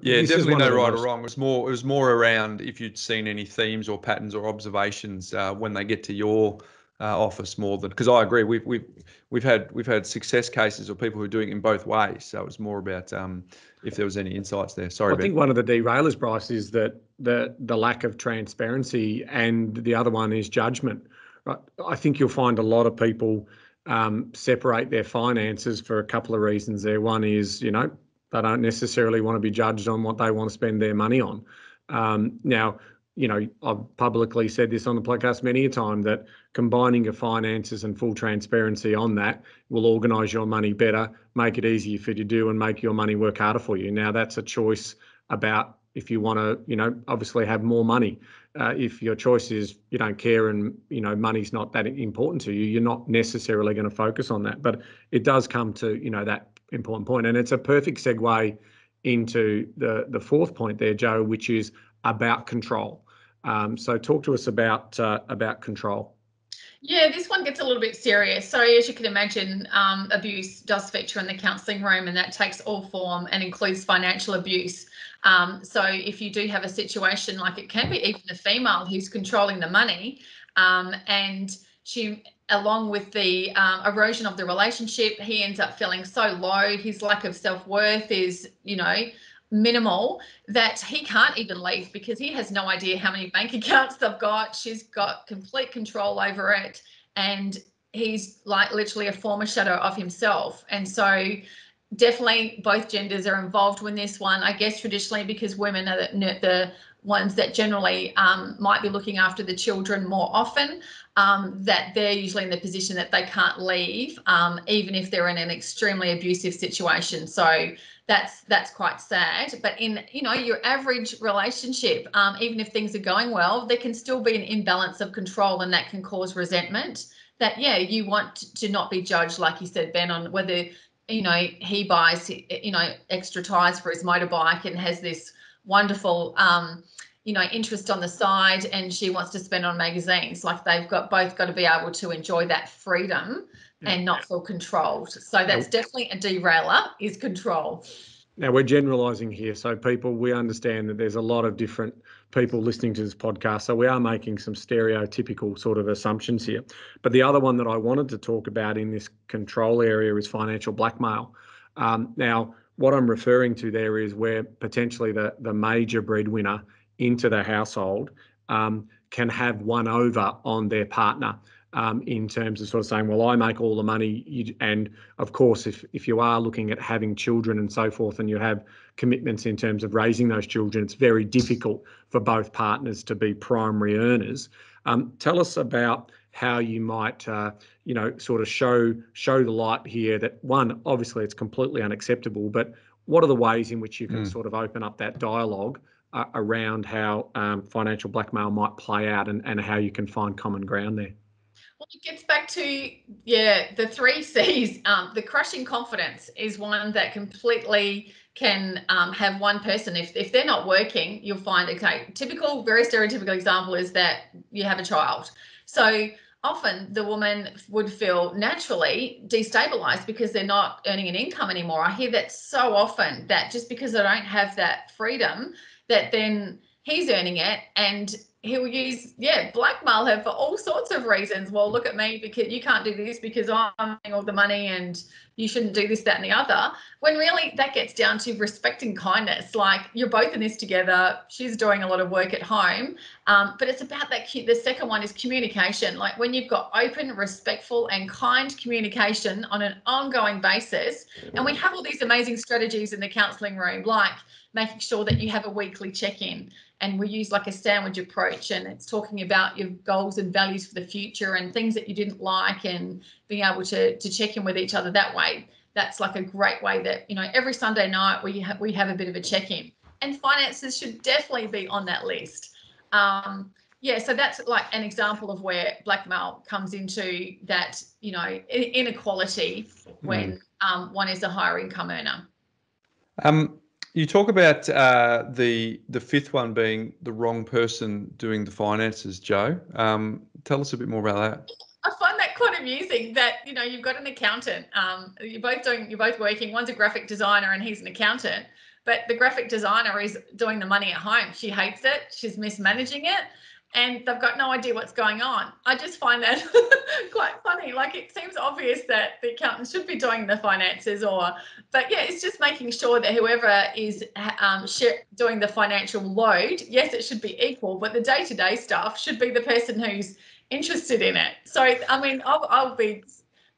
Yeah, this definitely no right most... or wrong. It was more it was more around if you'd seen any themes or patterns or observations uh, when they get to your uh, office more than because I agree we've we've we've had we've had success cases of people who are doing it in both ways. So it was more about um, if there was any insights there. Sorry, I ben. think one of the derailers, Bryce, is that the the lack of transparency, and the other one is judgment. I think you'll find a lot of people um, separate their finances for a couple of reasons there. One is, you know, they don't necessarily want to be judged on what they want to spend their money on. Um, now, you know, I've publicly said this on the podcast many a time that combining your finances and full transparency on that will organise your money better, make it easier for you to do, and make your money work harder for you. Now, that's a choice about if you want to, you know, obviously have more money. Uh, if your choice is you don't care and you know money's not that important to you, you're not necessarily going to focus on that. But it does come to you know that important point, and it's a perfect segue into the the fourth point there, Jo, which is about control. Um, so talk to us about uh, about control. Yeah, this one gets a little bit serious. So, as you can imagine, um, abuse does feature in the counselling room, and that takes all form and includes financial abuse. Um, so, if you do have a situation like it can be even the female who's controlling the money, um, and she, along with the um, erosion of the relationship, he ends up feeling so low. His lack of self worth is, you know, minimal that he can't even leave because he has no idea how many bank accounts they've got. She's got complete control over it. And he's like literally a former shadow of himself. And so definitely both genders are involved with this one. I guess traditionally because women are the, the ones that generally um, might be looking after the children more often, um, that they're usually in the position that they can't leave, um, even if they're in an extremely abusive situation. So that's that's quite sad but in you know your average relationship um, even if things are going well there can still be an imbalance of control and that can cause resentment that yeah you want to not be judged like you said ben on whether you know he buys you know extra tires for his motorbike and has this wonderful um, you know interest on the side and she wants to spend on magazines like they've got both got to be able to enjoy that freedom and not feel controlled. So that's definitely a derailer is control. Now we're generalizing here. So people, we understand that there's a lot of different people listening to this podcast. So we are making some stereotypical sort of assumptions here. But the other one that I wanted to talk about in this control area is financial blackmail. Um, now, what I'm referring to there is where potentially the, the major breadwinner into the household um, can have one over on their partner um, in terms of sort of saying, well, I make all the money. You, and of course, if, if you are looking at having children and so forth, and you have commitments in terms of raising those children, it's very difficult for both partners to be primary earners. Um, tell us about how you might, uh, you know, sort of show show the light here that one, obviously, it's completely unacceptable, but what are the ways in which you can mm. sort of open up that dialogue uh, around how um, financial blackmail might play out and, and how you can find common ground there? It gets back to yeah, the three C's. Um, the crushing confidence is one that completely can um, have one person. If if they're not working, you'll find okay. Typical, very stereotypical example is that you have a child. So often the woman would feel naturally destabilized because they're not earning an income anymore. I hear that so often that just because they don't have that freedom, that then he's earning it and he'll use yeah blackmail her for all sorts of reasons. Well look at me because you can't do this because i'm getting all the money and you shouldn't do this that and the other when really that gets down to respect and kindness. Like you're both in this together she's doing a lot of work at home um, but it's about that the second one is communication. Like when you've got open respectful and kind communication on an ongoing basis and we have all these amazing strategies in the counselling room like making sure that you have a weekly check-in and we use like a sandwich approach and it's talking about your goals and values for the future and things that you didn't like and being able to to check in with each other that way. That's like a great way that you know every sunday night we have we have a bit of a check-in. And finances should definitely be on that list. Um, yeah so that's like an example of where blackmail comes into that you know inequality when mm. um, one is a higher income earner. Um, you talk about uh, the the fifth one being the wrong person doing the finances, Jo. Um, tell us a bit more about that. I find that quite amusing. That you know you've got an accountant. Um, you're both doing. You're both working. One's a graphic designer and he's an accountant. But the graphic designer is doing the money at home. She hates it. She's mismanaging it and they've got no idea what's going on. I just find that quite funny. Like it seems obvious that the accountant should be doing the finances, or, but yeah, it's just making sure that whoever is um, doing the financial load, yes, it should be equal, but the day to day stuff should be the person who's interested in it. So, I mean, I'll, I'll be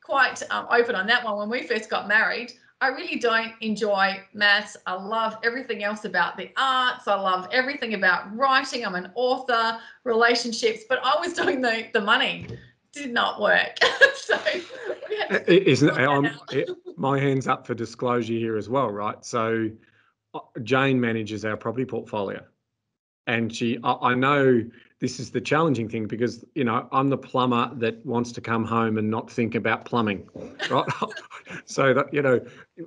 quite um, open on that one. When we first got married, I really don't enjoy maths. I love everything else about the arts. I love everything about writing. I'm an author, relationships, but I was doing the, the money. Did not work. so isn't I'm, it, my hands up for disclosure here as well, right? So uh, Jane manages our property portfolio, and she I, I know this is the challenging thing because you know I'm the plumber that wants to come home and not think about plumbing, right? so that you know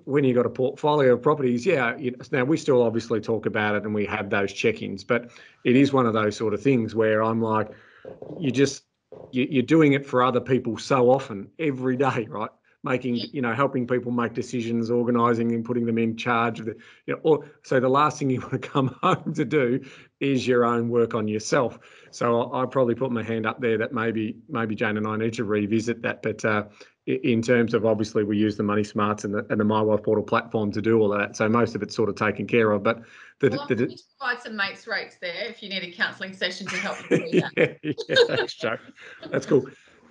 when you've got a portfolio of properties, yeah. You know, now we still obviously talk about it and we have those check-ins, but it is one of those sort of things where I'm like, you just you, are doing it for other people so often every day, right? Making you know helping people make decisions, organising and putting them in charge of the you know. Or, so the last thing you want to come home to do is your own work on yourself. So I, I probably put my hand up there that maybe maybe Jane and I need to revisit that. But uh, in terms of obviously we use the Money Smarts and the, and the My Wealth Portal platform to do all of that. So most of it's sort of taken care of. But the, well, the, provide some mates rates there if you need a counselling session to help you do that. yeah, yeah, that's true. That's cool.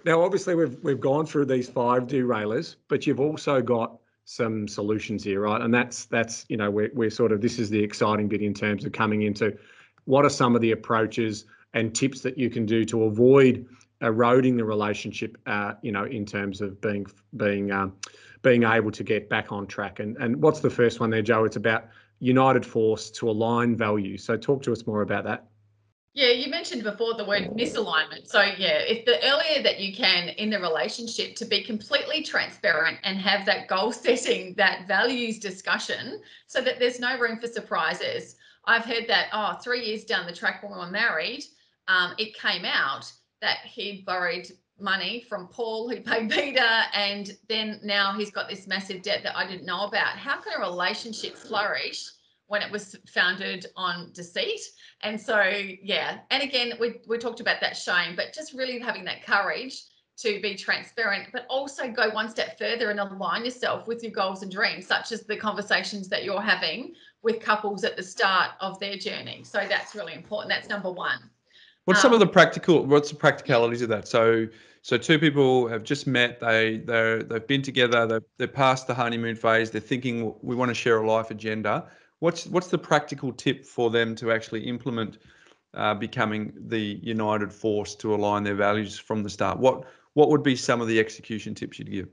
Now, obviously, we've we've gone through these five derailers, but you've also got some solutions here, right? And that's that's you know we're we're sort of this is the exciting bit in terms of coming into what are some of the approaches and tips that you can do to avoid eroding the relationship, uh, you know, in terms of being being um, being able to get back on track. And and what's the first one there, Jo? It's about united force to align values. So talk to us more about that. Yeah, you mentioned before the word misalignment. So yeah, if the earlier that you can in the relationship to be completely transparent and have that goal setting, that values discussion, so that there's no room for surprises. I've heard that oh, three years down the track when we were married, um, it came out that he'd borrowed money from Paul who paid Peter and then now he's got this massive debt that I didn't know about. How can a relationship flourish when it was founded on deceit? And so yeah, and again we we talked about that shame, but just really having that courage to be transparent, but also go one step further and align yourself with your goals and dreams, such as the conversations that you're having with couples at the start of their journey. So that's really important. That's number one. What's um, some of the um, practical? What's the practicalities of that? So, so two people have just met. They they they've been together. They're they're past the honeymoon phase. They're thinking we want to share a life agenda. What's what's the practical tip for them to actually implement uh, becoming the united force to align their values from the start? What what would be some of the execution tips you'd give?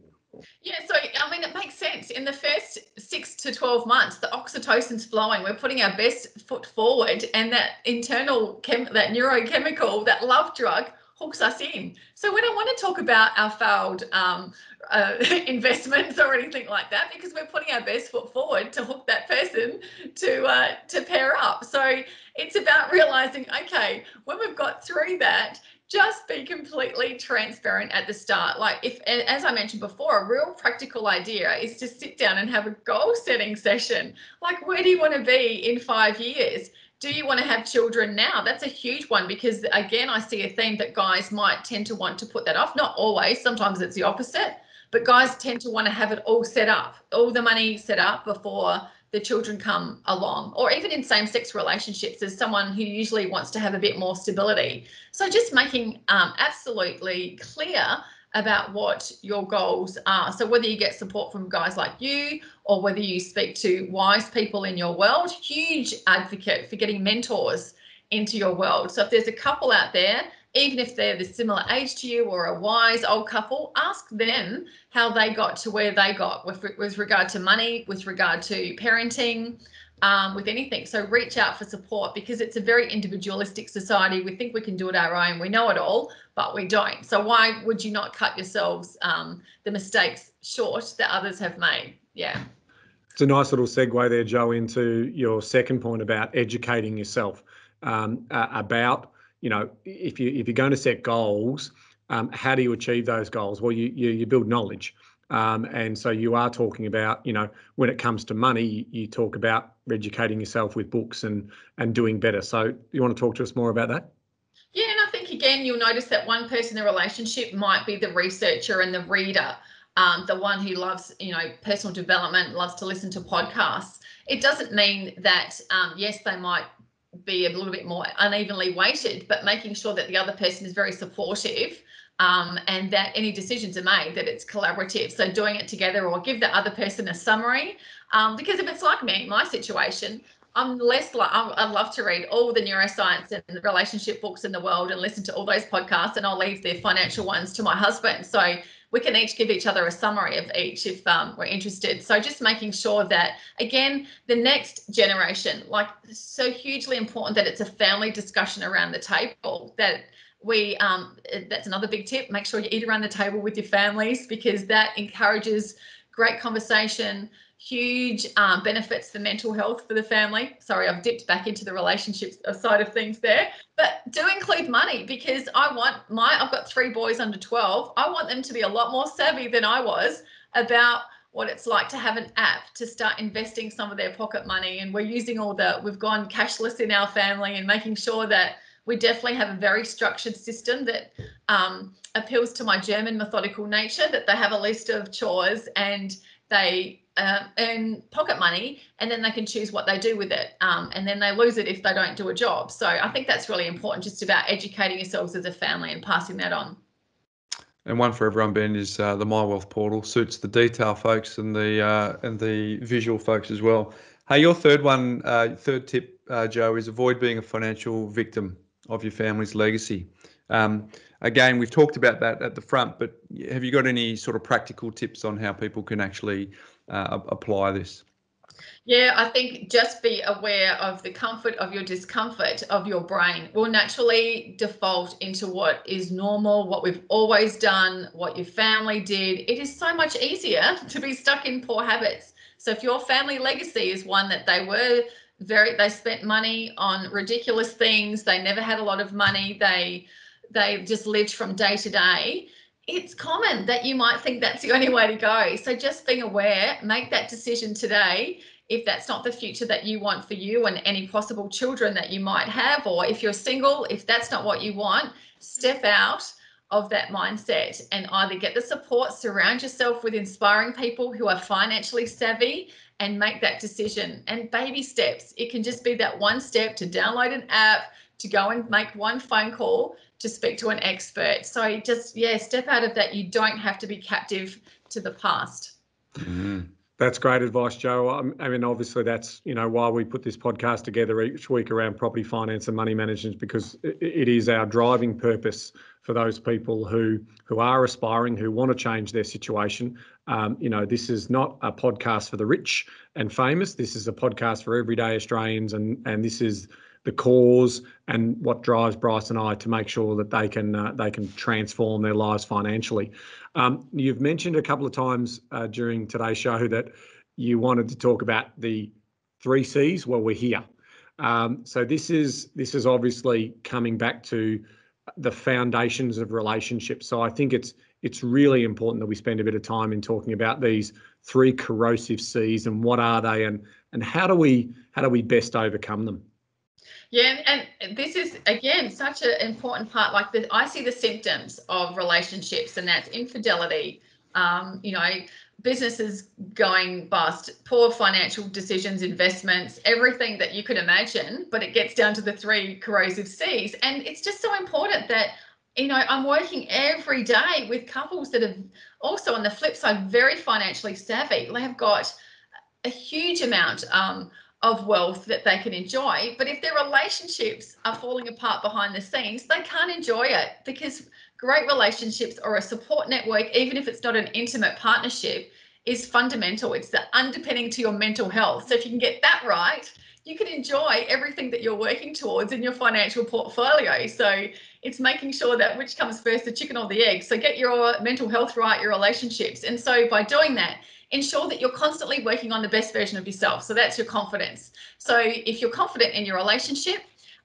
Yeah, so I mean, it makes sense. In the first six to 12 months, the oxytocin's flowing. We're putting our best foot forward, and that internal, chem- that neurochemical, that love drug hooks us in. So we don't want to talk about our failed um, uh, investments or anything like that because we're putting our best foot forward to hook that person to uh, to pair up. So it's about realizing, okay, when we've got through that, just be completely transparent at the start. Like if, as I mentioned before, a real practical idea is to sit down and have a goal setting session. Like, where do you want to be in five years? Do you want to have children now? That's a huge one because, again, I see a theme that guys might tend to want to put that off. Not always, sometimes it's the opposite, but guys tend to want to have it all set up, all the money set up before the children come along, or even in same sex relationships, as someone who usually wants to have a bit more stability. So, just making um, absolutely clear about what your goals are. So, whether you get support from guys like you or whether you speak to wise people in your world, huge advocate for getting mentors into your world. So, if there's a couple out there even if they're the similar age to you or a wise old couple, ask them how they got to where they got with, with regard to money, with regard to parenting, um, with anything. So reach out for support because it's a very individualistic society. We think we can do it our own. We know it all, but we don't. So why would you not cut yourselves um, the mistakes short that others have made? Yeah. It's a nice little segue there, Jo, into your second point about educating yourself um, uh, about you know, if you if you're going to set goals, um, how do you achieve those goals? Well, you you, you build knowledge. Um, and so you are talking about, you know, when it comes to money, you, talk about educating yourself with books and and doing better. So you want to talk to us more about that? Yeah, and I think again, you'll notice that one person in a relationship might be the researcher and the reader, um, the one who loves, you know, personal development, loves to listen to podcasts. It doesn't mean that um, yes, they might be a little bit more unevenly weighted, but making sure that the other person is very supportive um, and that any decisions are made, that it's collaborative. So doing it together or give the other person a summary. Um, because if it's like me, my situation, I'm less like I love to read all the neuroscience and the relationship books in the world and listen to all those podcasts, and I'll leave the financial ones to my husband. So we can each give each other a summary of each if um, we're interested. So just making sure that, again, the next generation, like so hugely important that it's a family discussion around the table, that we, um, that's another big tip, make sure you eat around the table with your families because that encourages great conversation, huge um, benefits for mental health for the family. Sorry, I've dipped back into the relationships side of things there, but do include money because I want my, I've got three boys under 12. I want them to be a lot more savvy than I was about what it's like to have an app to start investing some of their pocket money. And we're using all the, we've gone cashless in our family and making sure that we definitely have a very structured system that um, appeals to my German methodical nature, that they have a list of chores and they uh, earn pocket money and then they can choose what they do with it um, and then they lose it if they don't do a job. So i think that's really important just about educating yourselves as a family and passing that on. And one for everyone ben is uh, the my wealth portal. Suits the detail folks and the uh, and the visual folks as well. Hey your third one uh, third tip uh, jo is avoid being a financial victim of your family's legacy um, again, we've talked about that at the front, but have you got any sort of practical tips on how people can actually uh, apply this? Yeah, I think just be aware of the comfort of your discomfort of your brain will naturally default into what is normal, what we've always done, what your family did. It is so much easier to be stuck in poor habits. So if your family legacy is one that they were very they spent money on ridiculous things, they never had a lot of money, they they just lived from day to day, it's common that you might think that's the only way to go. So just being aware, make that decision today. If that's not the future that you want for you and any possible children that you might have, or if you're single, if that's not what you want, step out of that mindset and either get the support, surround yourself with inspiring people who are financially savvy and make that decision. And baby steps. It can just be that one step to download an app, to go and make one phone call to speak to an expert. So just, yeah, step out of that. You don't have to be captive to the past. Mm-hmm. That's great advice, Jo. I mean, obviously, that's you know why we put this podcast together each week around property finance and money management because it is our driving purpose for those people who who are aspiring, who want to change their situation. Um, you know, this is not a podcast for the rich and famous. This is a podcast for everyday Australians, and and this is the cause and what drives Bryce and I to make sure that they can uh, they can transform their lives financially. Um, you've mentioned a couple of times uh, during today's show that you wanted to talk about the three C's. Well, we're here. Um, so this is this is obviously coming back to the foundations of relationships. So I think it's it's really important that we spend a bit of time in talking about these three corrosive C's and what are they and and how do we how do we best overcome them. Yeah, and this is again such an important part. Like the, I see the symptoms of relationships, and that's infidelity. Um, you know, businesses going bust, poor financial decisions, investments, everything that you could imagine. But it gets down to the three corrosive C's, and it's just so important that you know I'm working every day with couples that are also on the flip side very financially savvy. They have got a huge amount um, of wealth that they can enjoy. But if their relationships are falling apart behind the scenes, they can't enjoy it because great relationships or a support network, even if it's not an intimate partnership, is fundamental. It's the underpinning to your mental health. So if you can get that right, you can enjoy everything that you're working towards in your financial portfolio. So it's making sure that which comes first, the chicken or the egg. So get your mental health right, your relationships. And so by doing that, ensure that you're constantly working on the best version of yourself. So that's your confidence. So if you're confident in your relationship,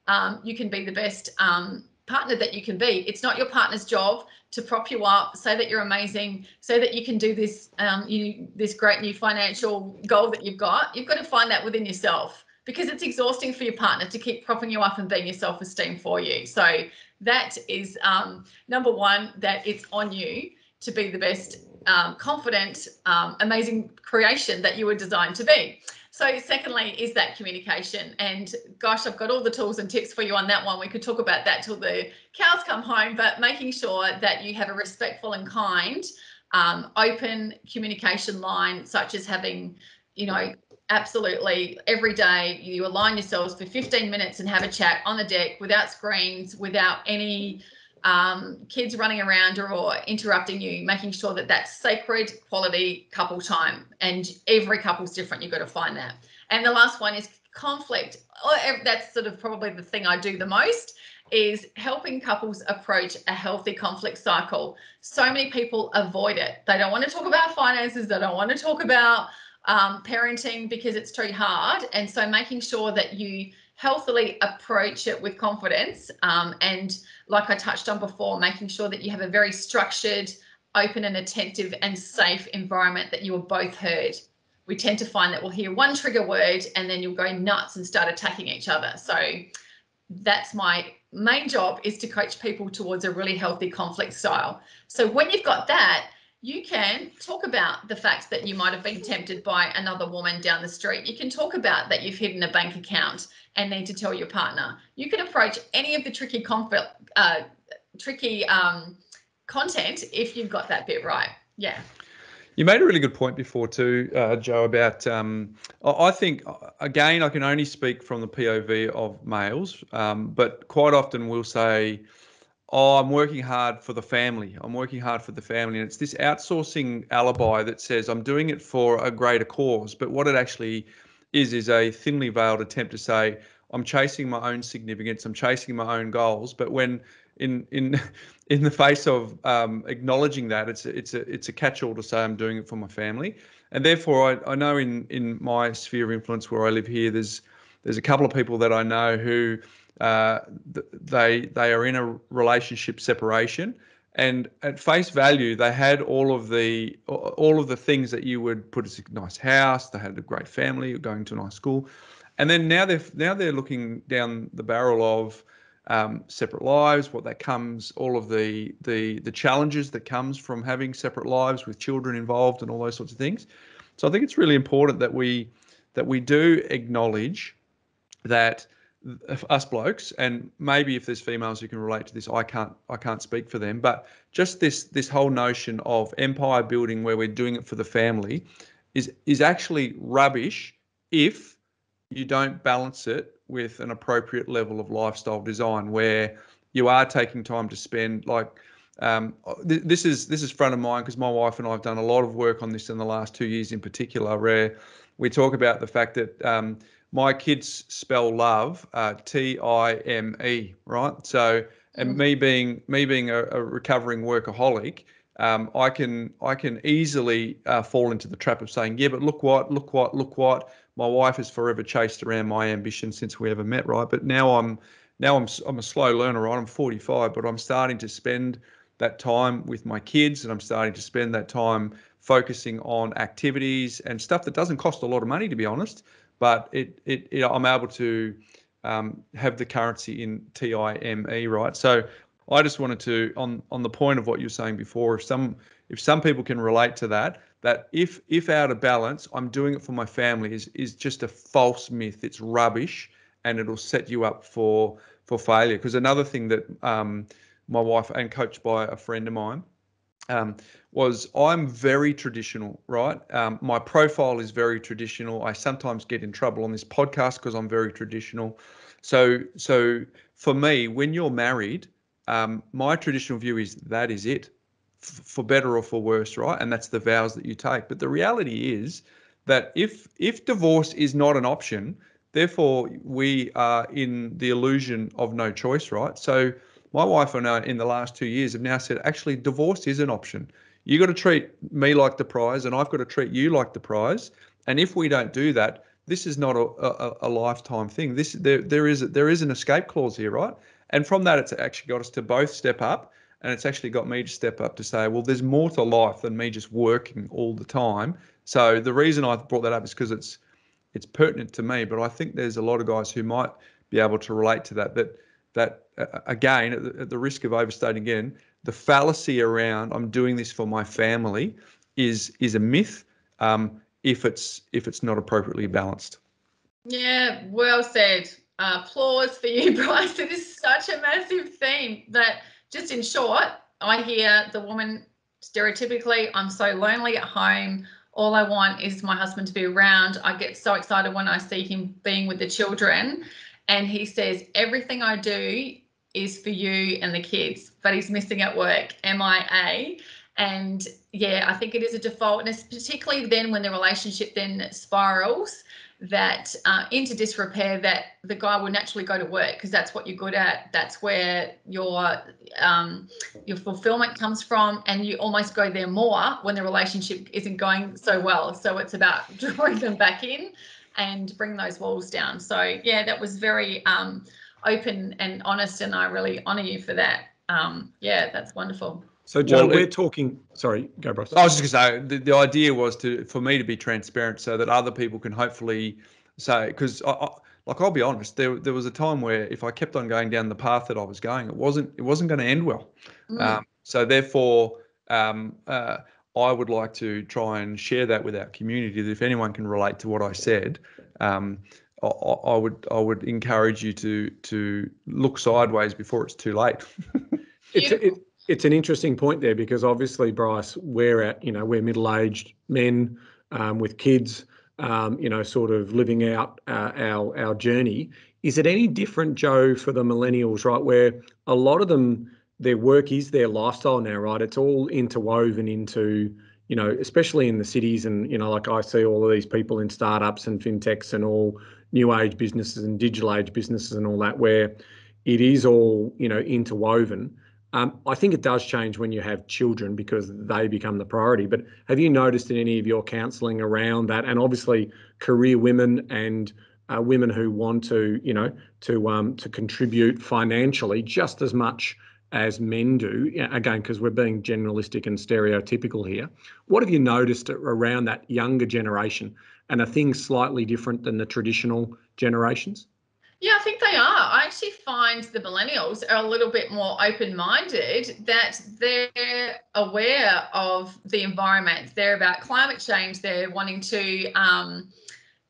um, you can be the best um, partner that you can be. It's not your partner's job to prop you up, say that you're amazing, so that you can do this um, you this great new financial goal that you've got. You've got to find that within yourself because it's exhausting for your partner to keep propping you up and being your self-esteem for you. So that is um, number one. That it's on you to be the best um, confident, um, amazing creation that you were designed to be. So, secondly, is that communication. And gosh, I've got all the tools and tips for you on that one. We could talk about that till the cows come home, but making sure that you have a respectful and kind, um, open communication line, such as having, you know, absolutely every day you align yourselves for 15 minutes and have a chat on the deck without screens, without any um, kids running around or, or, interrupting you, making sure that that's sacred quality couple time. And every couple's different. You've got to find that. And the last one is conflict. Oh, that's sort of probably the thing I do the most is helping couples approach a healthy conflict cycle. So many people avoid it. They don't want to talk about finances. They don't want to talk about um, parenting because it's too hard. And so making sure that you healthily approach it with confidence. Um, and like I touched on before, making sure that you have a very structured, open and attentive and safe environment that you are both heard. We tend to find that we'll hear one trigger word and then you'll go nuts and start attacking each other. So that's my main job is to coach people towards a really healthy conflict style. So when you've got that, you can talk about the fact that you might have been tempted by another woman down the street. You can talk about that you've hidden a bank account and need to tell your partner. You can approach any of the tricky conflict, uh, tricky um, content if you've got that bit right. Yeah. You made a really good point before too, uh, Jo. About um, I think again, I can only speak from the POV of males, um, but quite often we'll say, "Oh, I'm working hard for the family. I'm working hard for the family," and it's this outsourcing alibi that says I'm doing it for a greater cause. But what it actually is is a thinly veiled attempt to say I'm chasing my own significance. I'm chasing my own goals. But when in in in the face of um, acknowledging that it's a, it's a it's a catch-all to say I'm doing it for my family, and therefore I, I know in in my sphere of influence where I live here, there's there's a couple of people that I know who uh, they they are in a relationship separation, and at face value they had all of the all of the things that you would put as a nice house, they had a great family, going to a nice school, and then now they're now they're looking down the barrel of um, separate lives, what that comes, all of the the the challenges that comes from having separate lives with children involved and all those sorts of things. So I think it's really important that we that we do acknowledge that us blokes and maybe if there's females who can relate to this I can't I can't speak for them but just this this whole notion of empire building where we're doing it for the family is is actually rubbish if you don't balance it with an appropriate level of lifestyle design where you are taking time to spend like um, th- this is this is front of mind because my wife and I have done a lot of work on this in the last two years in particular where we talk about the fact that um, my kids spell love uh, T-I-M-E right so and mm-hmm. me being me being a, a recovering workaholic um, I can I can easily uh, fall into the trap of saying, yeah, but look what, look what, look what. My wife has forever chased around my ambition since we ever met, right? But now I'm now I'm I'm a slow learner, right? I'm 45, but I'm starting to spend that time with my kids, and I'm starting to spend that time focusing on activities and stuff that doesn't cost a lot of money, to be honest. But it it, it I'm able to um, have the currency in TIME, right? So I just wanted to on on the point of what you were saying before. If some if some people can relate to that, that if if out of balance, I'm doing it for my family is is just a false myth. It's rubbish, and it'll set you up for for failure. Because another thing that um, my wife and coached by a friend of mine um, was I'm very traditional, right? Um, my profile is very traditional. I sometimes get in trouble on this podcast because I'm very traditional. So so for me, when you're married um, my traditional view is that is it, f- for better or for worse, right? And that's the vows that you take. But the reality is that if if divorce is not an option, therefore we are in the illusion of no choice, right? So my wife and I, in the last two years, have now said actually divorce is an option. You got to treat me like the prize, and I've got to treat you like the prize. And if we don't do that, this is not a, a, a lifetime thing. This there there is there is an escape clause here, right? And from that, it's actually got us to both step up. And it's actually got me to step up to say, well, there's more to life than me just working all the time. So the reason I brought that up is because it's it's pertinent to me. But I think there's a lot of guys who might be able to relate to that. That that uh, again, at the, at the risk of overstating again, the fallacy around I'm doing this for my family is is a myth um, if it's if it's not appropriately balanced. Yeah, well said uh, applause for you, Bryce. It is such a massive theme that, just in short, I hear the woman stereotypically, I'm so lonely at home. All I want is my husband to be around. I get so excited when I see him being with the children. And he says, Everything I do is for you and the kids, but he's missing at work, MIA. And yeah, I think it is a default. And it's particularly then when the relationship then spirals that uh, into disrepair that the guy will naturally go to work because that's what you're good at that's where your um, your fulfillment comes from and you almost go there more when the relationship isn't going so well so it's about drawing them back in and bring those walls down so yeah that was very um, open and honest and i really honor you for that um, yeah that's wonderful so, Jo, well, we're it, talking. Sorry, go, Bryce. I was just going to say the, the idea was to for me to be transparent so that other people can hopefully say because I, I, like I'll be honest, there there was a time where if I kept on going down the path that I was going, it wasn't it wasn't going to end well. Mm. Um, so therefore, um, uh, I would like to try and share that with our community. That if anyone can relate to what I said, um, I, I, would I would encourage you to to look sideways before it's too late. it's, it, it's an interesting point there because obviously, Bryce, we're at you know we're middle-aged men um, with kids, um, you know, sort of living out uh, our our journey. Is it any different, Jo, for the millennials, right? Where a lot of them, their work is their lifestyle now, right? It's all interwoven into you know, especially in the cities, and you know, like I see all of these people in startups and fintechs and all new age businesses and digital age businesses and all that, where it is all you know interwoven. Um, I think it does change when you have children because they become the priority. But have you noticed in any of your counselling around that, and obviously career women and uh, women who want to, you know, to um, to contribute financially just as much as men do? Again, because we're being generalistic and stereotypical here. What have you noticed around that younger generation? And are things slightly different than the traditional generations? Yeah, I think they are. I actually find the millennials are a little bit more open minded, that they're aware of the environment. They're about climate change. They're wanting to um,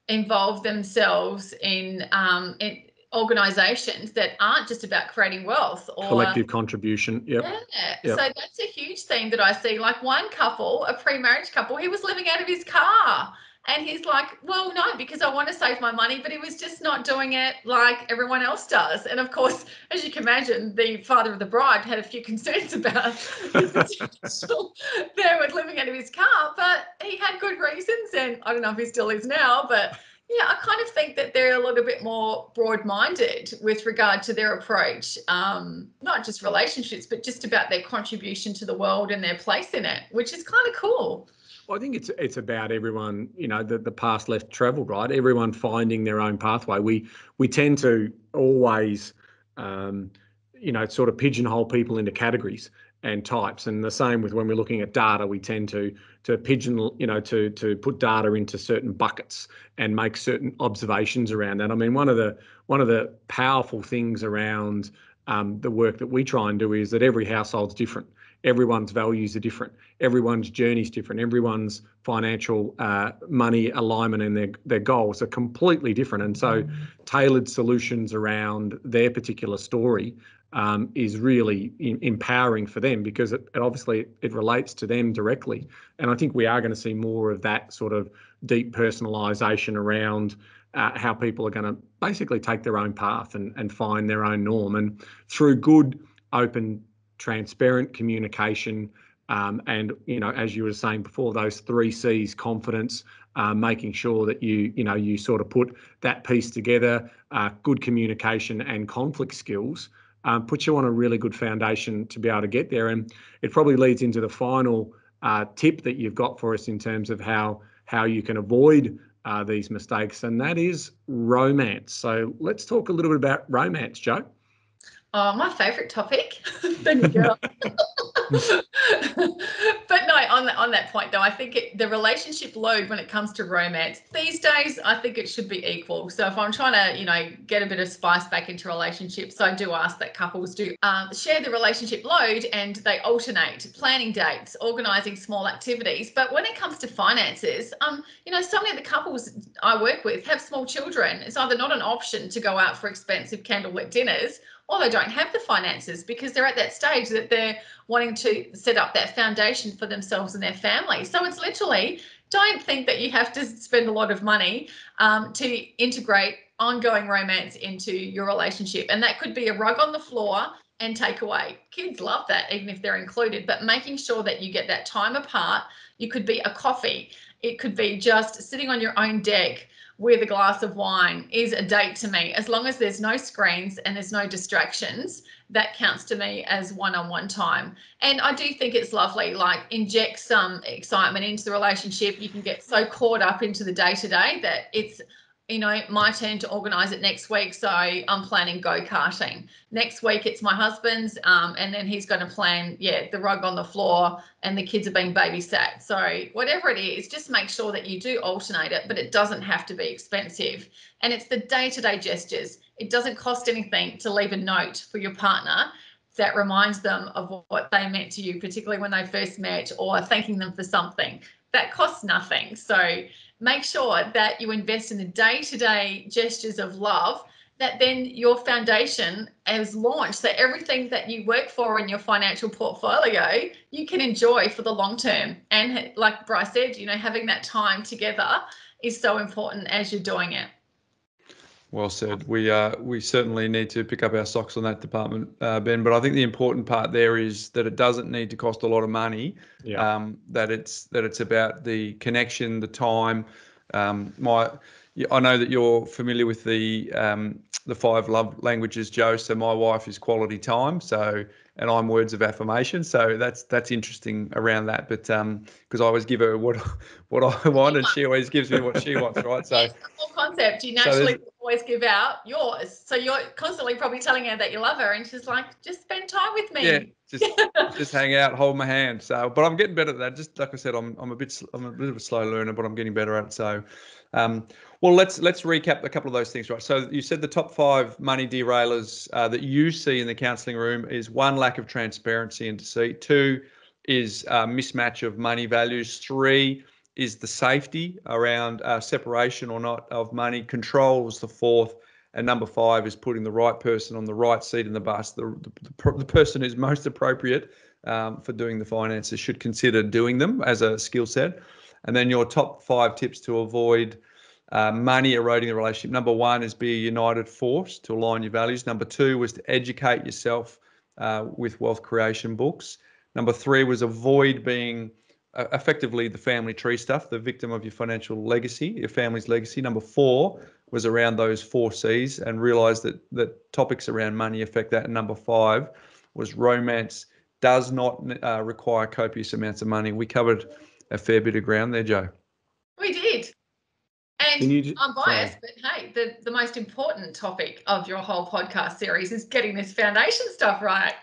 involve themselves in, um, in organizations that aren't just about creating wealth or collective contribution. Yep. Yeah. Yep. So that's a huge thing that I see. Like one couple, a pre marriage couple, he was living out of his car and he's like, well, no, because I want to save my money, but he was just not doing it like everyone else does. And of course, as you can imagine, the father of the bride had a few concerns about there with living out of his car, but he had good reasons. And I don't know if he still is now, but yeah, I kind of think that they're a little bit more broad minded with regard to their approach, um, not just relationships, but just about their contribution to the world and their place in it, which is kind of cool. I think it's it's about everyone, you know, the, the path left traveled, right? Everyone finding their own pathway. We we tend to always, um, you know, sort of pigeonhole people into categories and types, and the same with when we're looking at data. We tend to to pigeon, you know, to to put data into certain buckets and make certain observations around that. I mean, one of the one of the powerful things around um, the work that we try and do is that every household's different everyone's values are different. Everyone's journey is different. Everyone's financial uh, money alignment and their, their goals are completely different. And so mm-hmm. tailored solutions around their particular story um, is really in, empowering for them because it, it, obviously it relates to them directly. And i think we are going to see more of that sort of deep personalization around uh, how people are going to basically take their own path and, and find their own norm. And through good open transparent communication, um, and you know, as you were saying before, those three C's: confidence, uh, making sure that you you know you sort of put that piece together, uh, good communication and conflict skills. Um, put you on a really good foundation to be able to get there, and it probably leads into the final uh, tip that you've got for us in terms of how how you can avoid uh, these mistakes, and that is romance. So let's talk a little bit about romance, Jo. Oh, my favourite topic. the girl. but no, on that on that point though, I think it, the relationship load when it comes to romance these days, I think it should be equal. So if I'm trying to, you know, get a bit of spice back into relationships, I do ask that couples do um, share the relationship load and they alternate planning dates, organising small activities. But when it comes to finances, um, you know, so many of the couples I work with have small children. It's either not an option to go out for expensive candlelit dinners or they don't have the finances because they're at that stage that they're wanting to set up that foundation for themselves and their family. So it's literally don't think that you have to spend a lot of money um, to integrate ongoing romance into your relationship. And that could be a rug on the floor and take away. Kids love that, even if they're included, but making sure that you get that time apart. You could be a coffee, it could be just sitting on your own deck with a glass of wine is a date to me. As long as there's no screens and there's no distractions, that counts to me as one-on-one time. And I do think it's lovely, like inject some excitement into the relationship. You can get so caught up into the day-to-day that it's you know, my turn to organise it next week. So I'm planning go karting. Next week it's my husband's, um, and then he's going to plan, yeah, the rug on the floor, and the kids are being babysat. So whatever it is, just make sure that you do alternate it, but it doesn't have to be expensive. And it's the day to day gestures. It doesn't cost anything to leave a note for your partner that reminds them of what they meant to you, particularly when they first met, or thanking them for something. That costs nothing. So make sure that you invest in the day-to-day gestures of love that then your foundation has launched. So everything that you work for in your financial portfolio you can enjoy for the long term. And like bryce said you know having that time together is so important as you're doing it well said. We uh, we certainly need to pick up our socks on that department, uh, Ben. But I think the important part there is that it doesn't need to cost a lot of money. Yeah. Um, that it's that it's about the connection, the time. Um, my, I know that you're familiar with the um, the five love languages, Jo. So my wife is quality time. So and I'm words of affirmation. So that's that's interesting around that. But um, because I always give her what what I want, and she always gives me what she wants, right? So the whole concept. You naturally so always give out yours. So you're constantly probably telling her that you love her, and she's like, just spend time with me. Yeah, just just hang out, hold my hand. So, but I'm getting better at that. Just like I said, I'm I'm a bit I'm a bit of a slow learner, but I'm getting better at it. So. Um, well, let's let's recap a couple of those things, right? So you said the top five money derailers uh, that you see in the counselling room is one lack of transparency and deceit. Two is uh, mismatch of money values. Three is the safety around uh, separation or not of money. Control is the fourth, and number five is putting the right person on the right seat in the bus. The the, the person who's most appropriate um, for doing the finances should consider doing them as a skill set. And then your top five tips to avoid uh, money eroding the relationship. Number one is be a united force to align your values. Number two was to educate yourself uh, with wealth creation books. Number three was avoid being effectively the family tree stuff, the victim of your financial legacy, your family's legacy. Number four was around those four C's and realize that that topics around money affect that. And number five was romance does not uh, require copious amounts of money. We covered a fair bit of ground there, Jo. And you, I'm biased, sorry. but hey, the, the most important topic of your whole podcast series is getting this foundation stuff right.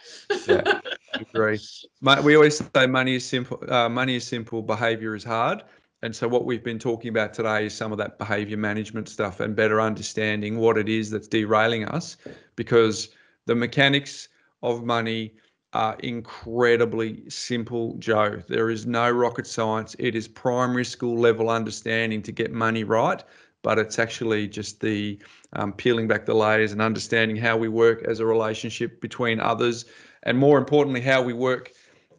yeah, agree. We always say money is simple. Uh, money is simple. Behavior is hard. And so what we've been talking about today is some of that behavior management stuff and better understanding what it is that's derailing us, because the mechanics of money are incredibly simple, Jo. There is no rocket science. It is primary school level understanding to get money right, but it's actually just the um, peeling back the layers and understanding how we work as a relationship between others, and more importantly, how we work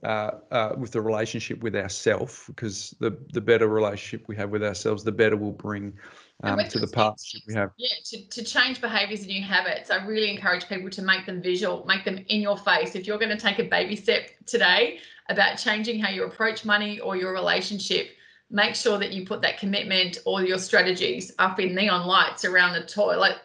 uh, uh, with the relationship with ourselves. Because the the better relationship we have with ourselves, the better we'll bring um, to the partnership we have. Yeah, to, to change behaviors and new habits, I really encourage people to make them visual, make them in your face. If you're going to take a baby step today about changing how you approach money or your relationship, make sure that you put that commitment or your strategies up in neon lights around the toilet,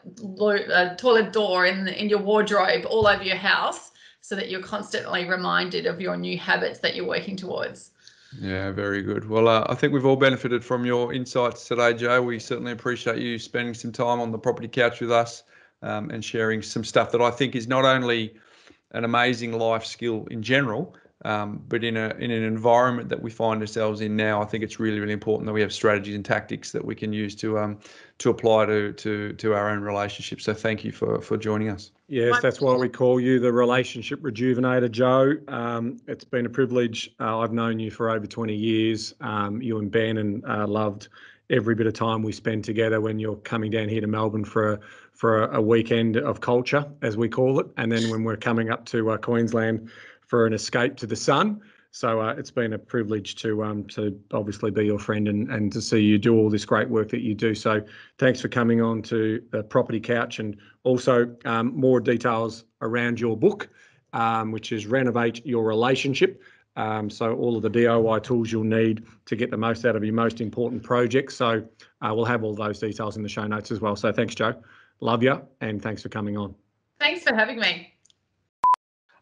uh, toilet door, in, the, in your wardrobe, all over your house, so that you're constantly reminded of your new habits that you're working towards. Yeah, very good. Well, uh, I think we've all benefited from your insights today, Jo. We certainly appreciate you spending some time on the property couch with us um, and sharing some stuff that I think is not only an amazing life skill in general, um, but in a in an environment that we find ourselves in now, I think it's really really important that we have strategies and tactics that we can use to um to apply to to to our own relationship. So thank you for for joining us. Yes, that's why we call you the relationship rejuvenator, Jo. Um, it's been a privilege. Uh, I've known you for over 20 years. Um, you and Ben and uh, loved every bit of time we spend together when you're coming down here to Melbourne for a, for a, a weekend of culture, as we call it, and then when we're coming up to uh, Queensland for an escape to the sun. So uh, it's been a privilege to um, to obviously be your friend and, and to see you do all this great work that you do. So thanks for coming on to the Property Couch and also um, more details around your book, um, which is Renovate Your Relationship. Um, so all of the DIY tools you'll need to get the most out of your most important projects. So uh, we'll have all those details in the show notes as well. So thanks, Jo. Love you, and thanks for coming on. Thanks for having me.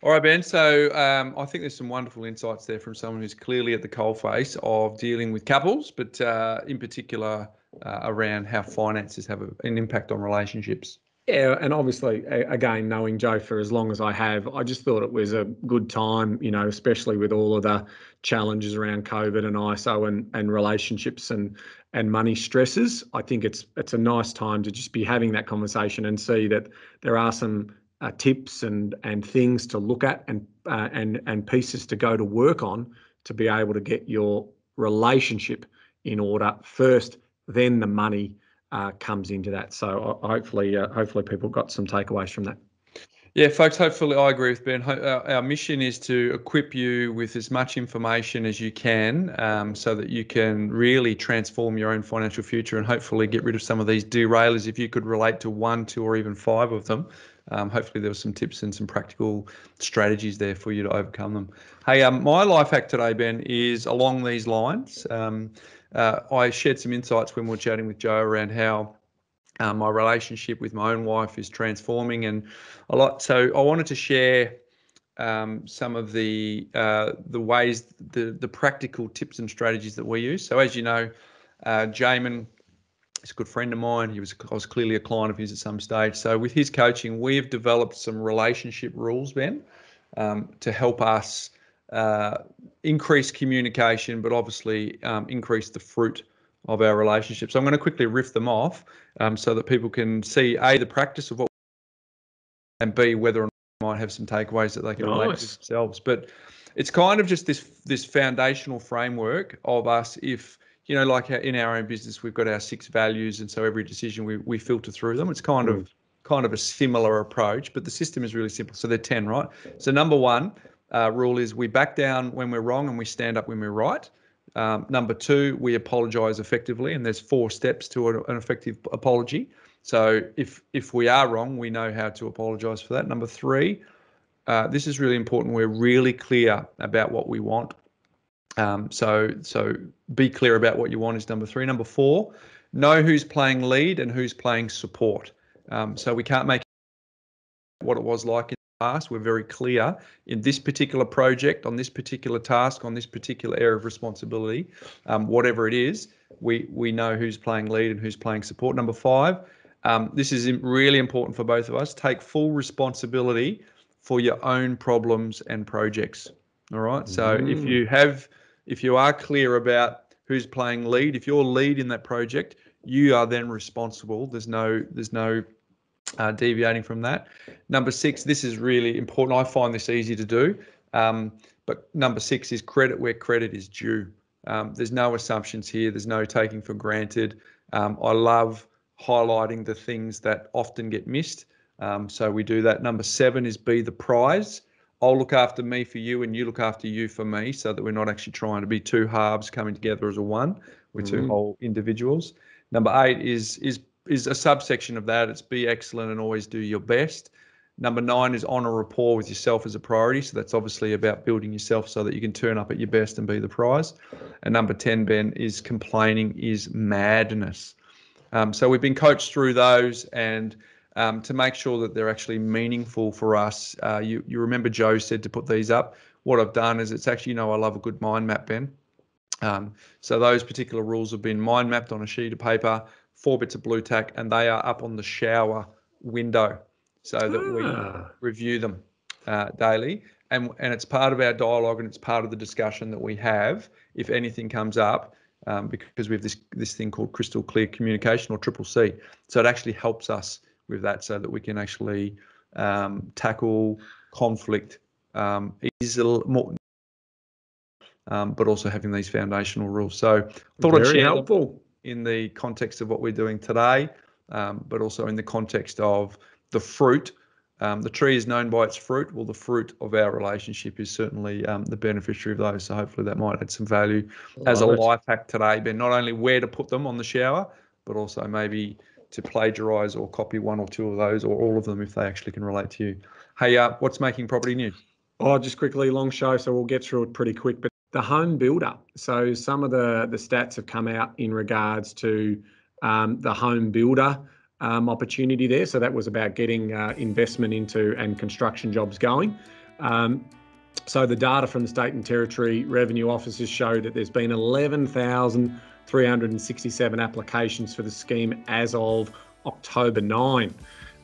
All right, Ben. So um, I think there's some wonderful insights there from someone who's clearly at the coalface of dealing with couples, but uh, in particular uh, around how finances have a, an impact on relationships. Yeah, and obviously, again, knowing Jo for as long as I have, I just thought it was a good time, you know, especially with all of the challenges around COVID and ISO and, and relationships and and money stresses. I think it's it's a nice time to just be having that conversation and see that there are some uh, tips and and things to look at and uh, and and pieces to go to work on to be able to get your relationship in order first, then the money uh, comes into that. So uh, hopefully, uh, hopefully people got some takeaways from that. Yeah, folks. Hopefully, I agree with Ben. Our mission is to equip you with as much information as you can, um, so that you can really transform your own financial future and hopefully get rid of some of these derailers. If you could relate to one, two, or even five of them, um, hopefully there were some tips and some practical strategies there for you to overcome them. Hey, um, my life hack today, Ben, is along these lines. Um, uh, I shared some insights when we were chatting with Jo around how uh, my relationship with my own wife is transforming and a lot. So I wanted to share um, some of the uh, the ways, the the practical tips and strategies that we use. So as you know, uh, Jamin is a good friend of mine. He was I was clearly a client of his at some stage. So with his coaching, we've developed some relationship rules, Ben, um, to help us uh, increase communication, but obviously um, increase the fruit of our relationship. So I'm going to quickly riff them off um, so that people can see a the practice of what and b whether or not might have some takeaways that they can nice. relate to themselves. But it's kind of just this this foundational framework of us if you know like in our own business we've got our six values and so every decision we, we filter through them it's kind of kind of a similar approach but the system is really simple so they're 10 right so number one uh, rule is we back down when we're wrong and we stand up when we're right. Um, number two, we apologise effectively, and there's four steps to an effective apology. So if if we are wrong, we know how to apologise for that. Number three, uh, this is really important. We're really clear about what we want. Um, so so be clear about what you want is number three. Number four, know who's playing lead and who's playing support. Um, so we can't make what it was like in the past. We're very clear in this particular project, on this particular task, on this particular area of responsibility, um, whatever it is, we we know who's playing lead and who's playing support. Number five, um, this is really important for both of us. Take full responsibility for your own problems and projects. All right. So mm. if you have, if you are clear about who's playing lead, if you're lead in that project, you are then responsible. There's no there's no uh, deviating from that. Number six, this is really important. I find this easy to do. Um, but number six is credit where credit is due. Um, there's no assumptions here. There's no taking for granted. Um, I love highlighting the things that often get missed. Um, so we do that. Number seven is be the prize. I'll look after me for you and you look after you for me so that we're not actually trying to be two halves coming together as a one. We're mm-hmm. two whole individuals. Number eight is is is a subsection of that. It's be excellent and always do your best. Number nine is honor rapport with yourself as a priority. So that's obviously about building yourself so that you can turn up at your best and be the prize. And number 10, Ben, is complaining is madness. Um, so we've been coached through those and um, to make sure that they're actually meaningful for us. Uh, you, you remember Jo said to put these up. What I've done is it's actually, you know, I love a good mind map, Ben. Um, so those particular rules have been mind mapped on a sheet of paper four bits of Blu Tack, and they are up on the shower window so that ah. we review them uh, daily. And, and it's part of our dialogue and it's part of the discussion that we have if anything comes up um, because we have this this thing called crystal clear communication or triple C. So it actually helps us with that so that we can actually um, tackle conflict um, easily more, um, but also having these foundational rules. So I thought Very I'd share helpful. In the context of what we're doing today, um, but also in the context of the fruit. Um, the tree is known by its fruit. Well, the fruit of our relationship is certainly um, the beneficiary of those. So hopefully that might add some value Love as a it. life hack today. Ben, not only where to put them on the shower, but also maybe to plagiarize or copy one or two of those or all of them if they actually can relate to you. Hey, uh, what's making property news? Oh, just quickly, long show, so we'll get through it pretty quick. But the home builder. So some of the the stats have come out in regards to um, the home builder um, opportunity there. So that was about getting uh, investment into and construction jobs going. Um, so the data from the state and territory revenue offices show that there's been 11,367 applications for the scheme as of October 9.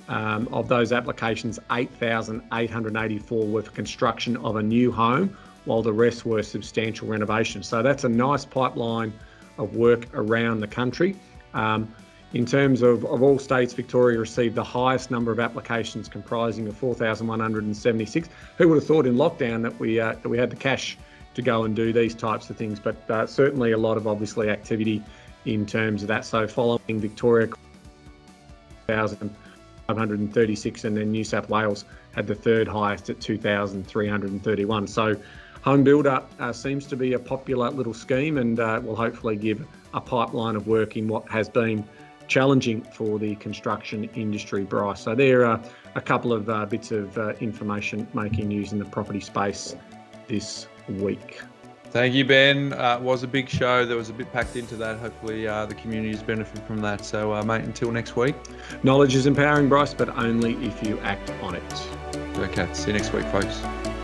Um, of those applications, 8,884 were for construction of a new home, while the rest were substantial renovations. So that's a nice pipeline of work around the country. Um, in terms of, of all states, Victoria received the highest number of applications, comprising of 4,176. Who would have thought in lockdown that we uh, that we had the cash to go and do these types of things? But uh, certainly a lot of obviously activity in terms of that. So following Victoria, 1,536, and then New South Wales had the third highest at 2,331. So Home Builder uh, seems to be a popular little scheme and uh, will hopefully give a pipeline of work in what has been challenging for the construction industry, Bryce. So there are a couple of uh, bits of uh, information making news in the property space this week. Thank you, Ben. Uh, it was a big show. There was a bit packed into that. Hopefully, uh, the community has benefited from that. So, uh, mate, until next week. Knowledge is empowering, Bryce, but only if you act on it. Go Cats. See you next week, folks.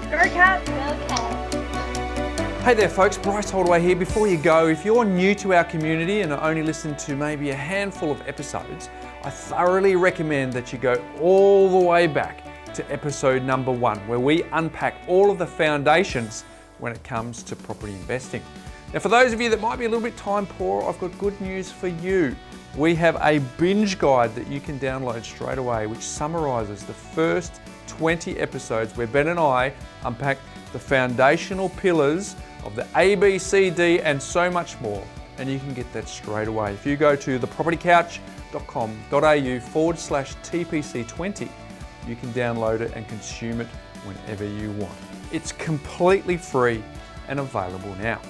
Go Cats. Go Cats. Hey there, folks. Bryce Holdaway here. Before you go, if you're new to our community and only listened to maybe a handful of episodes, I thoroughly recommend that you go all the way back to episode number one, where we unpack all of the foundations when it comes to property investing. Now, for those of you that might be a little bit time poor, I've got good news for you. We have a binge guide that you can download straight away, which summarizes the first 20 episodes where Ben and I unpack the foundational pillars of the A, B, C, D, and so much more. And you can get that straight away. If you go to thepropertycouch.com.au forward slash TPC20, you can download it and consume it whenever you want. It's completely free and available now.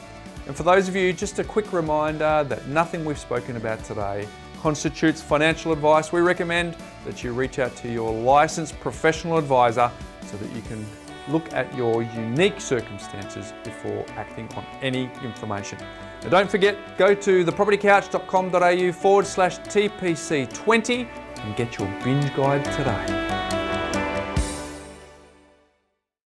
And for those of you, just a quick reminder that nothing we've spoken about today constitutes financial advice. We recommend that you reach out to your licensed professional advisor so that you can look at your unique circumstances before acting on any information. Now don't forget, go to thepropertycouch.com.au forward slash TPC20 and get your binge guide today.